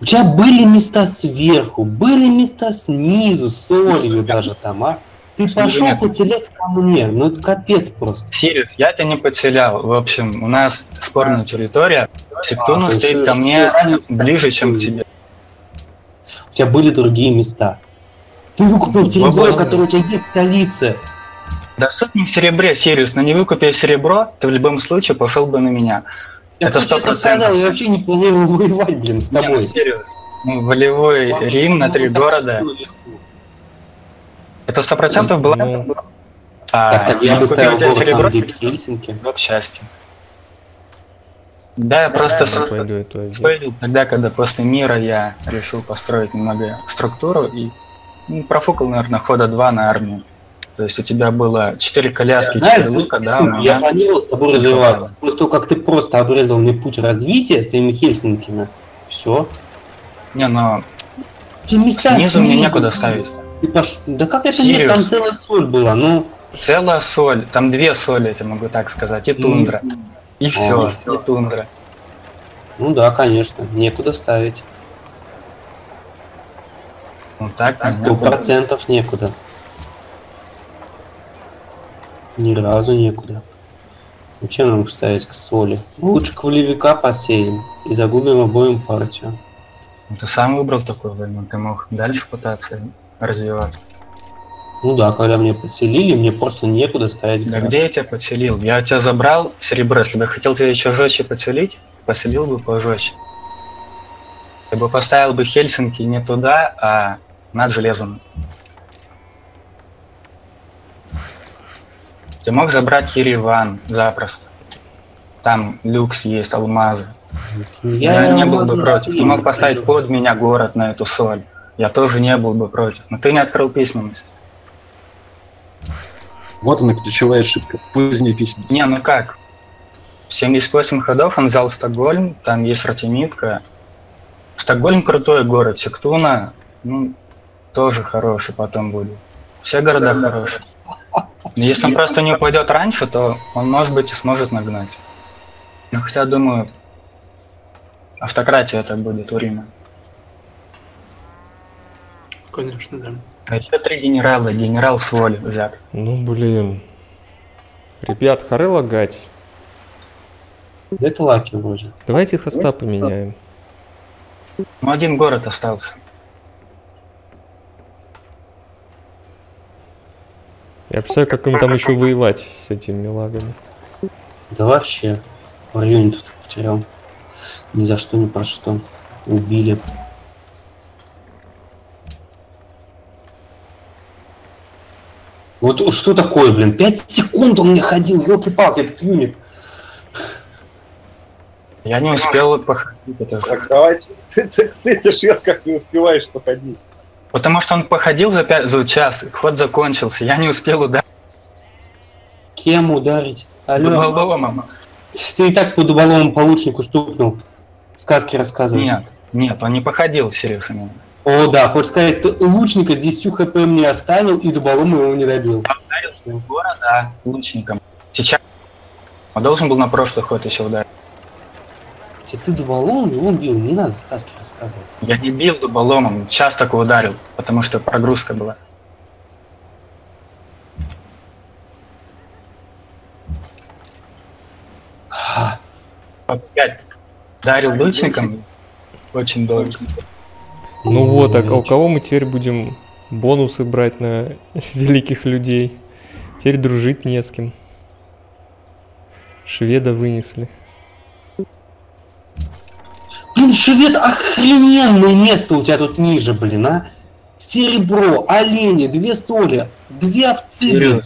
У тебя были места сверху, были места снизу, солью даже там, а? Ты пошел нет. потерять ко мне, ну это капец просто. Сириус, я тебя не подселял. В общем, у нас спорная территория. Сектуна А, стоит ко мне ближе, чем к тебе. У тебя были другие места. Ты выкупил серебро, Возможно. которое у тебя есть в столице. Да суть не в серебре, Сириус, но не выкупив серебро, ты в любом случае пошел бы на меня. Я Это 100%. сказал, я вообще не планирую воевать, блин, с Не, ну, тобой. Сириус. Ну, волевой Рим на три города. Это сто процентов было. Ну, А, Так, так, я не бы купил ставил тебе город серебро, Хельсинки. вот счастье. Да, я просто спойлил тогда, когда после мира я решил построить немного структуру и ну, профукал, наверное, хода 2 на армию. То есть у тебя было 4 коляски, Знаешь, 4 лука, да, Хельсинки, я планировал с тобой развиваться. После того, как ты просто обрезал мне путь развития своими Хельсинками, все. Не, но Ты места снизу мне некуда ставить. Ты пош- Да как это нет, там Сириус. целая соль была, ну... Целая соль, там две соли, я тебе могу так сказать, и тундра. И все, и тундра. Ну да, конечно, некуда ставить. Ну так, Сто процентов некуда. Ни разу некуда. Зачем нам ставить к соли? Лучше квалевика посеем и загубим обоим партию. Ну, Ты сам выбрал такую войну, ты мог дальше пытаться развиваться. Ну да, когда мне подселили, мне просто некуда ставить Да град. где я тебя подселил? Я тебя забрал серебро, если бы хотел тебя еще жестче подселить, поселил бы пожестче. Я бы поставил бы Хельсинки не туда, а над железом. Ты мог забрать Ереван запросто. Там люкс есть, алмазы. Я, не был бы против. Ты мог поставить под меня город на эту соль. Я тоже не был бы против. Но ты не открыл письменность. Вот она ключевая ошибка. Поздняя письменность. Не, ну как? 78 ходов он взял Стокгольм, там есть Ратимитка. Стокгольм крутой город, Сектуна, ну, тоже хороший потом будет. Все города хорошие. Но если он просто не упадет раньше, то он, может быть, и сможет нагнать. Ну, хотя, думаю, автократия это будет у Рима. Конечно, да. А еще три генерала, генерал с воли взят. Ну блин. Ребят, хоры лагать. Это лаки вроде. Давайте хоста поменяем. Ну, один город остался. Я представляю, как им там еще воевать с этими лагами. Да вообще. В районе тут потерял. Ни за что, ни про что. Убили. Вот что такое, блин? Пять секунд он мне ходил, елки-палки, этот юник. Я не успел походить, это же Так, давайте. <laughs> Ты, ты, ты, ты швед как не успеваешь походить. Потому что он походил за, пять, за час, ход закончился. Я не успел ударить Кем ударить? Алло, дуболомом. ты и так по дуболовому получнику стукнул. Сказки рассказывай. Нет, нет, он не походил, серьезно. О, да, хочешь сказать, ты лучника с 10 хп мне оставил и дуболом его не добил. Я ударил в города лучником. Сейчас он должен был на прошлый ход еще ударить. Хотя ты дуболом его бил, не надо сказки рассказывать. Я не бил дуболомом, час только ударил, потому что прогрузка была. А, Опять ударил лучником очень долго. Ну вот, а у кого мы теперь будем бонусы брать на <laughs> великих людей? Теперь дружить не с кем. Шведа вынесли. Блин, швед, охрененное место у тебя тут ниже, блин, а? Серебро, олени, две соли, две овцы, блин.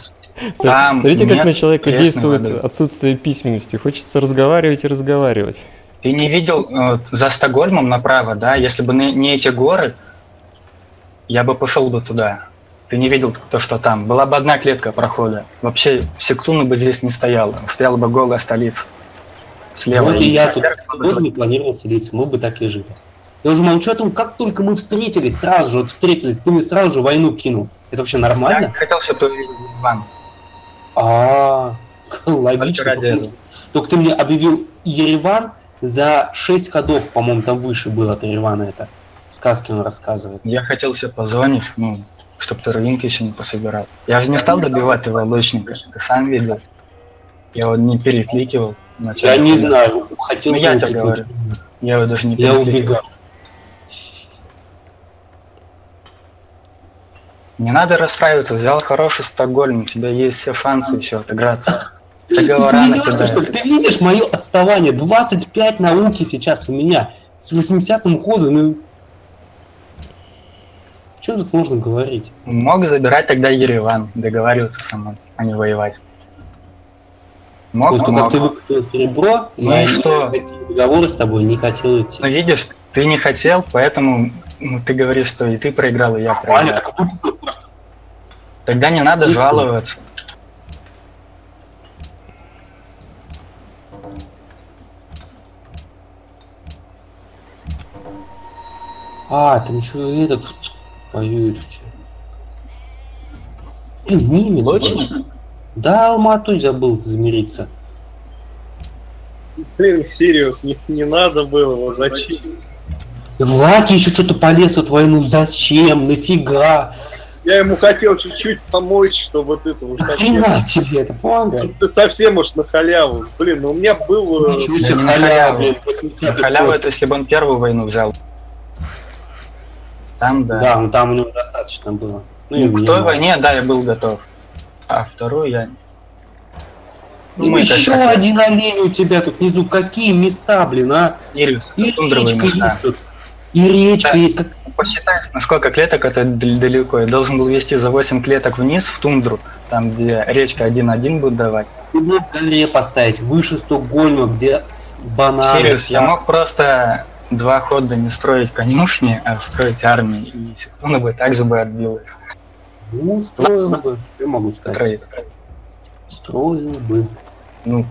Там Смотрите, как на человека действует воды. отсутствие письменности. Хочется разговаривать и разговаривать. Ты не видел э, вот за Стокгольмом направо, да? Если бы не, не эти горы, я бы пошел бы туда. Ты не видел то, что там. Была бы одна клетка прохода. Вообще Сектуна бы здесь не стояла. Стояла бы голая столица. Слева. Вот и я тут тоже не планировал селиться, мы бы так и жили. Я уже молчу о том, как только мы встретились, сразу же вот встретились, ты мне сразу же войну кинул. Это вообще Я нормально? хотел, чтобы ты увидел Иван. А, <laughs> логично. Только, ты мне объявил Ереван за 6 ходов, по-моему, там выше было от Еревана это. Сказки он рассказывает. Я хотел себе позвонить, ну, чтобы ты еще не пособирал. Я же не стал добивать его лучника, ты сам видел. Я его не перекликивал. Я не знаю, хотел Ну, я тебе говорю. Я его даже не Я убегал. Не надо расстраиваться, взял хороший Стокгольм, у тебя есть все шансы еще отыграться. <laughs> Смеешься, что? Ты видишь мое отставание? 25 науки сейчас у меня. С 80-м ходу, ну... Чем тут можно говорить? Мог забирать тогда Ереван, договариваться со мной, а не воевать. Мог, После того, как ты выкупил серебро, Ну я и что? договоры с тобой не хотел идти. Ну видишь, ты не хотел, поэтому ну, ты говоришь, что и ты проиграл, и я проиграл. так выкупил просто. Тогда не надо жаловаться. А, там еще этот воюет. Блин, немец. Лучник? Да, Алмату забыл замириться. Блин, Сириус, не, не надо было, вот зачем? Лаки еще что-то полез в войну. Зачем? Нафига? Я ему хотел чуть-чуть помочь, чтобы вот это уж совсем... Хрена тебе это помогает? Ты совсем уж на халяву. Блин, ну у меня был... э, Ничего да себе на халява, халяву. блин, 80 Халява это если бы он первую войну взял. Там, да. Да, ну там у него достаточно было. Ну, и Ну, к той войне, да, я был готов. А вторую я... Ну, И как еще хотели. один олень у тебя тут внизу. Какие места, блин, а? Сириус, И речка места. есть тут. И речка Да. есть. Как... Посчитай, на сколько клеток это далеко. Я должен был вести за 8 клеток вниз в тундру, там, где речка 1-1 будет давать. Ты мог горе поставить выше Стокгольма, где с бананами. Сириус, я мог просто два хода не строить конюшни, а строить армии, и Сектуна бы также бы отбилась. Ну, строил бы. Я могу сказать. Строил бы. Ну,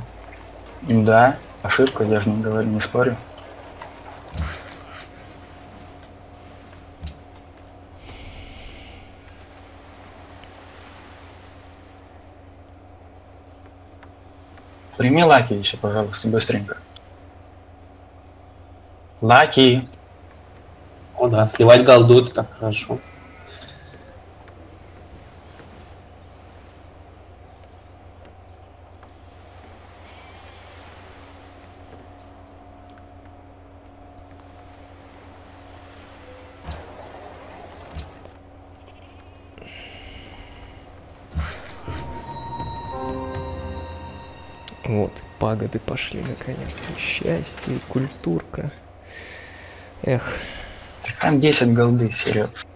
да, ошибка, я же не говорю, не спорю. Прими лаки еще, пожалуйста, быстренько. Лаки. О да, сливать голду это так хорошо. Вот, пагоды пошли наконец-то. Счастье культурка. Эх, Там 10 голды, серьезно.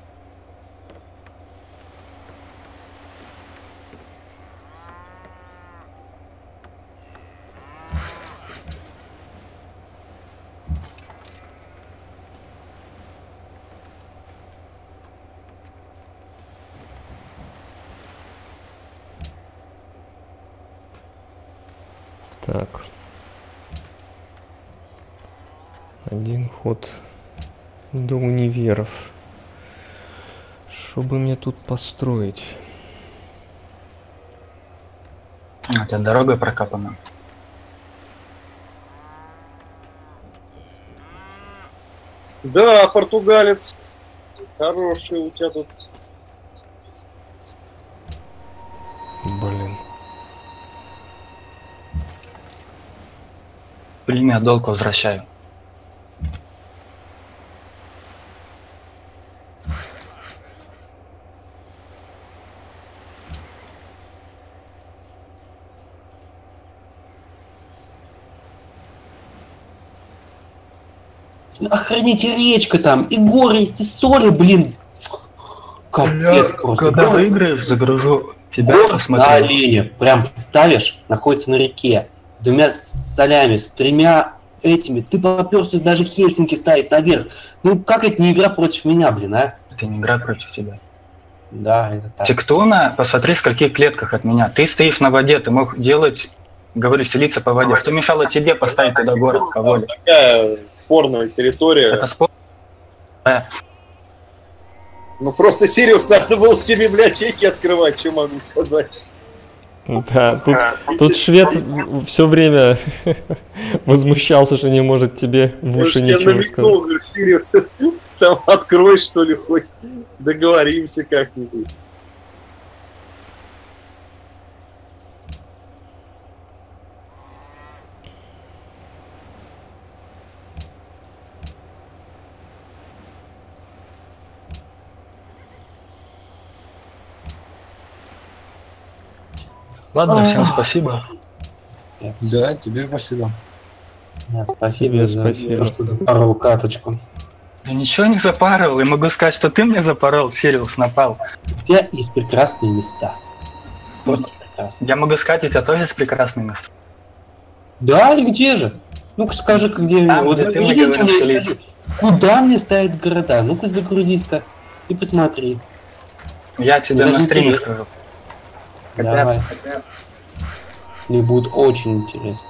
так. Один ход до универов. Что бы мне тут построить? А, у тебя дорога прокопана. Да, португалец. Хороший у тебя тут. Блин. Прими, а долг возвращаю. Охраните речка там, и горы есть, и соли, блин. Капец просто. Когда Горы- выиграешь, загружу тебя, Город на посмотрю. олене, прям ставишь, находится на реке, двумя солями, с тремя этими. Ты поперся даже Хельсинки ставить наверх. Ну как это не игра против меня, блин, а? Это не игра против тебя. Да, это так. Тектуна, посмотри, в скольких клетках от меня. Ты стоишь на воде, ты мог делать, говорю, селиться по воде. Что мешало тебе поставить туда город по воле? Такая спорная территория. Это спор. Ну просто Сириус надо было тебе библиотеки открывать, что могу сказать. Да, тут, тут швед все время <laughs> возмущался, что не может тебе в уши я ничего сказать. Сириус, <laughs> там открой что ли хоть, договоримся как-нибудь. Ладно, всем спасибо. Да, тебе спасибо. Да, спасибо Тебе за спасибо. то, что запорол каточку. Да ничего не запарывал, и могу сказать, что ты мне запорол, Сириус напал. У тебя есть прекрасные места. Просто прекрасные. Я могу сказать, у тебя тоже есть прекрасные места. Да, и где же? Ну-ка скажи, где... Там, вот где ты мне говоришь, мне, скажи, Куда мне ставить города? Ну-ка загрузись-ка и посмотри. Я тебе Даже на стриме скажу. Хотя, Давай. хотя Мне будет очень интересно.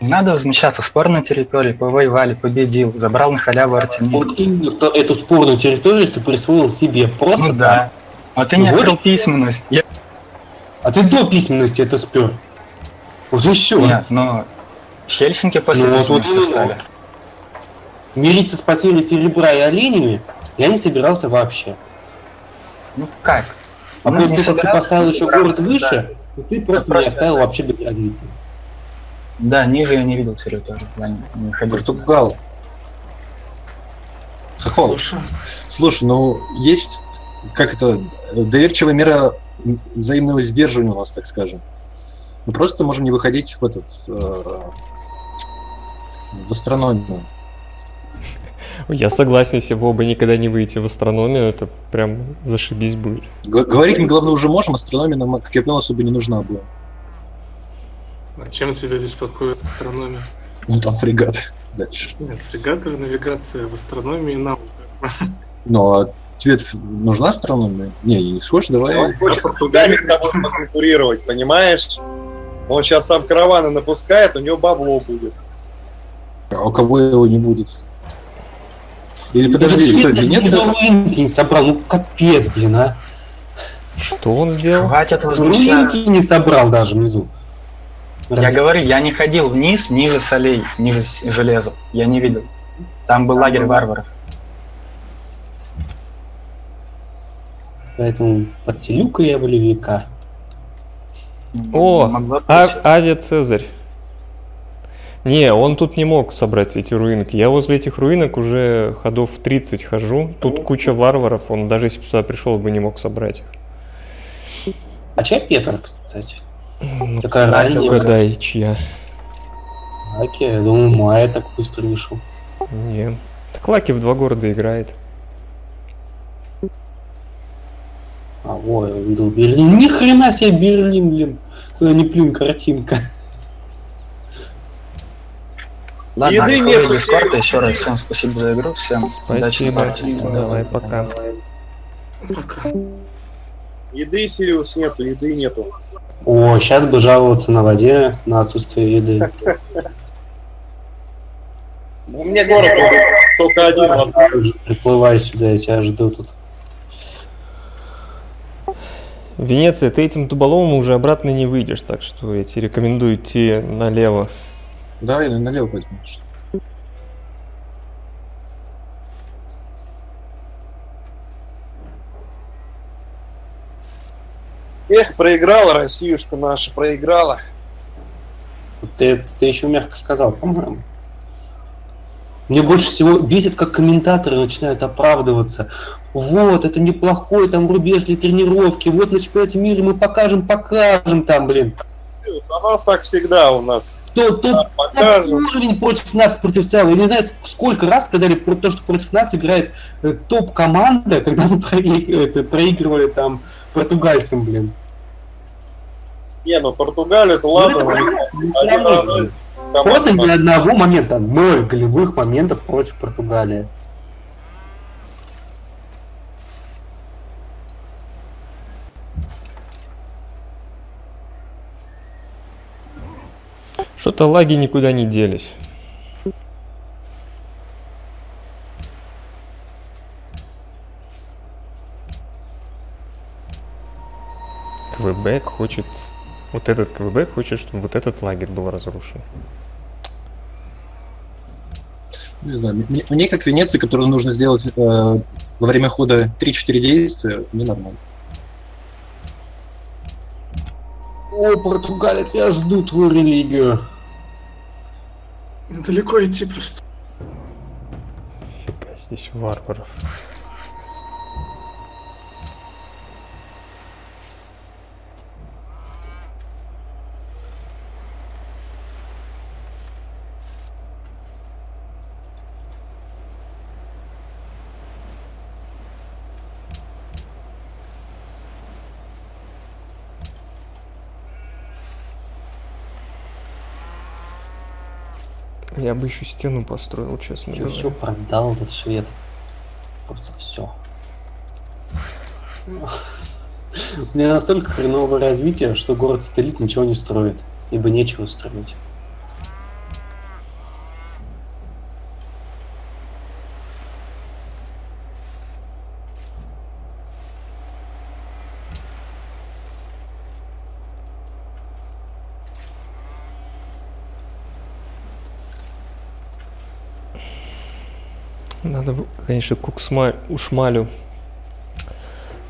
не надо возмущаться. Спор на территории, повоевали, победил, забрал на халяву Артемид. Вот именно что эту спорную территорию ты присвоил себе просто Ну да. А ты не Вот. открыл письменность. Я... А ты до письменности это спер. Вот и все. Нет, но Хельсинки после Ну, вот- вот стали. Мириться с потерей серебра и оленями я не собирался вообще. Ну как? А Ну, после не того, как ты поставил не еще город да. выше, то ты просто просто- оставил вообще без развития. Да, ниже я не видел территорию. Я не, не ходил. Португал. Хохол. Слушай, Слушай, ну есть как это доверчивая мера взаимного сдерживания у нас, так скажем. Мы просто можем не выходить в этот э, в астрономию. Я согласен, если вы оба никогда не выйдете в астрономию, это прям зашибись будет. Г- говорить мы, главное, уже можем, астрономия нам, как я понял, особо не нужна была. а чем тебя беспокоит астрономия? Ну там фрегат дальше. Нет, фрегатная навигация в астрономии нам. Ну а тебе нужна астрономия? Не, не схож, давай. Он хочет с судами с тобой поконкурировать, понимаешь? Он сейчас там караваны напускает, у него бабло будет. А у кого его не будет? Или подожди, что, ты Венеция? руинки не собрал, ну капец, блин, а. Что он сделал? Хватит возмущаться. Руинки не собрал даже внизу. Я Раз- говорю, я не ходил вниз, ниже солей, ниже железа. Я не видел. Там был лагерь варваров. Поэтому подселю-ка я болевика. О, А, Цезарь. Не, он тут не мог собрать эти руинки. Я возле этих руинок уже ходов в 30 хожу. Тут куча варваров, он даже если бы сюда пришел, бы не мог собрать их. А чья Петр, кстати? Ну, Такая ранняя. Угадай, чья. Аки, я думаю, Майя так быстро вышел. Не. Так Лаки в два города играет. А, во, я увидел Берлин. Ни хрена себе Берлин, блин. Куда не плюнь, картинка. Ладно, Еды нету, Discord. Еще раз всем спасибо за игру. Всем удачи на Спасибо. партии. Давай, пока. Пока. Еды, Сириус, нету, еды нету. О, сейчас бы жаловаться на воде, на отсутствие еды. У меня город уже только один. Приплывай сюда, я тебя жду тут. Венеция, ты этим дуболомом уже обратно не выйдешь, так что я тебе рекомендую идти налево. Давай на- налево пойдем. Эх, проиграла Россиюшка наша, проиграла. Ты, ты еще мягко сказал, по-моему. Мне больше всего бесит, как комментаторы начинают оправдываться. Вот, это неплохой там рубеж для тренировки. Вот на чемпионате мира мы покажем, покажем там, блин. У нас так всегда у нас. То, то Покажем. уровень против нас, против Савы. Я не знаю, ск- сколько раз сказали про то, что против нас играет э, топ-команда, когда мы прои- это, проигрывали там португальцам, блин. Не, ну Португалия, это ладно. Один раз Просто ни одного момента, ноль голевых моментов против Португалии. Что-то лаги никуда не делись. Квебек хочет... Вот этот Квебек хочет, чтобы вот этот лагерь был разрушен. Не знаю, мне, мне как Венеции, которую нужно сделать э, во время хода 3-4 действия, не нормально. О, португалец, я жду твою религию. Далеко идти просто. Фига, здесь варваров. Я бы еще стену построил, честно Все, говоря. все продал этот швед. Просто все. У меня настолько хреновое развитие, что город-сателлит ничего не строит. Ибо нечего строить. Надо, конечно, к Ушмалю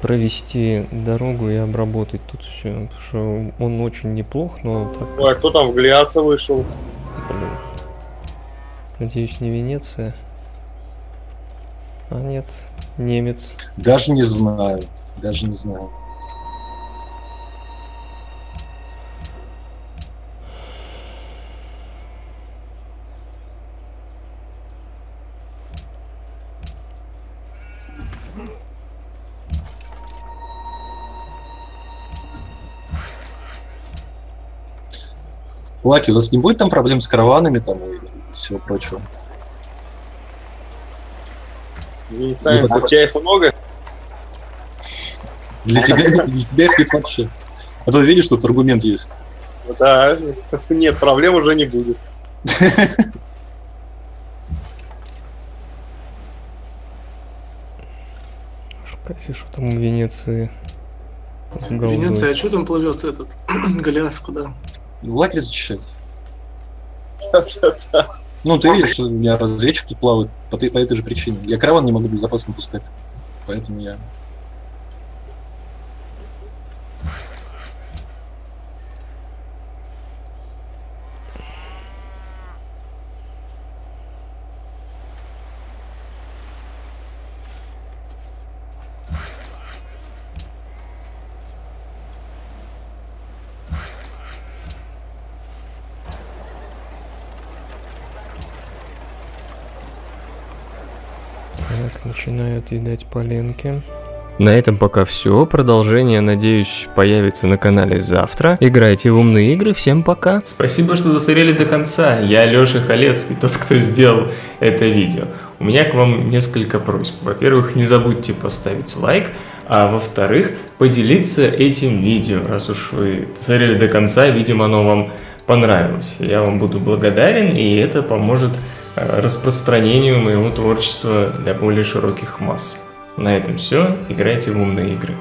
провести дорогу и обработать тут все. Потому что он очень неплох, но так... Ой, а кто там в Глиаса вышел? Блин. Надеюсь, не Венеция. А нет, немец. Даже не знаю. Даже не знаю. Лаки, у вас не будет там проблем с караванами там и всего прочего? Венецианцы, Ну, у тебя их много? Для тебя, для тебя их нет вообще. А то видишь, тут аргумент есть. Да, нет, проблем уже не будет. Касси, что там у Венеции с голдой? Венеция, а что там плывет этот <clears throat> Голиас куда? Лагерь зачищать. Да-да-да. Ну, ты видишь, что у меня разведчик тут плавает по, по этой же причине. Я караван не могу безопасно пускать. Поэтому я... Так, начинают едать поленки. На этом пока все. Продолжение, надеюсь, появится на канале завтра. Играйте в умные игры. Всем пока. Спасибо, что досмотрели до конца. Я Леша Халецкий, тот, кто сделал это видео. У меня к вам несколько просьб. Во-первых, не забудьте поставить лайк. А во-вторых, поделиться этим видео. Раз уж вы досмотрели до конца, видимо, оно вам понравилось. Я вам буду благодарен, и это поможет распространению моего творчества для более широких масс. На этом все. Играйте в умные игры.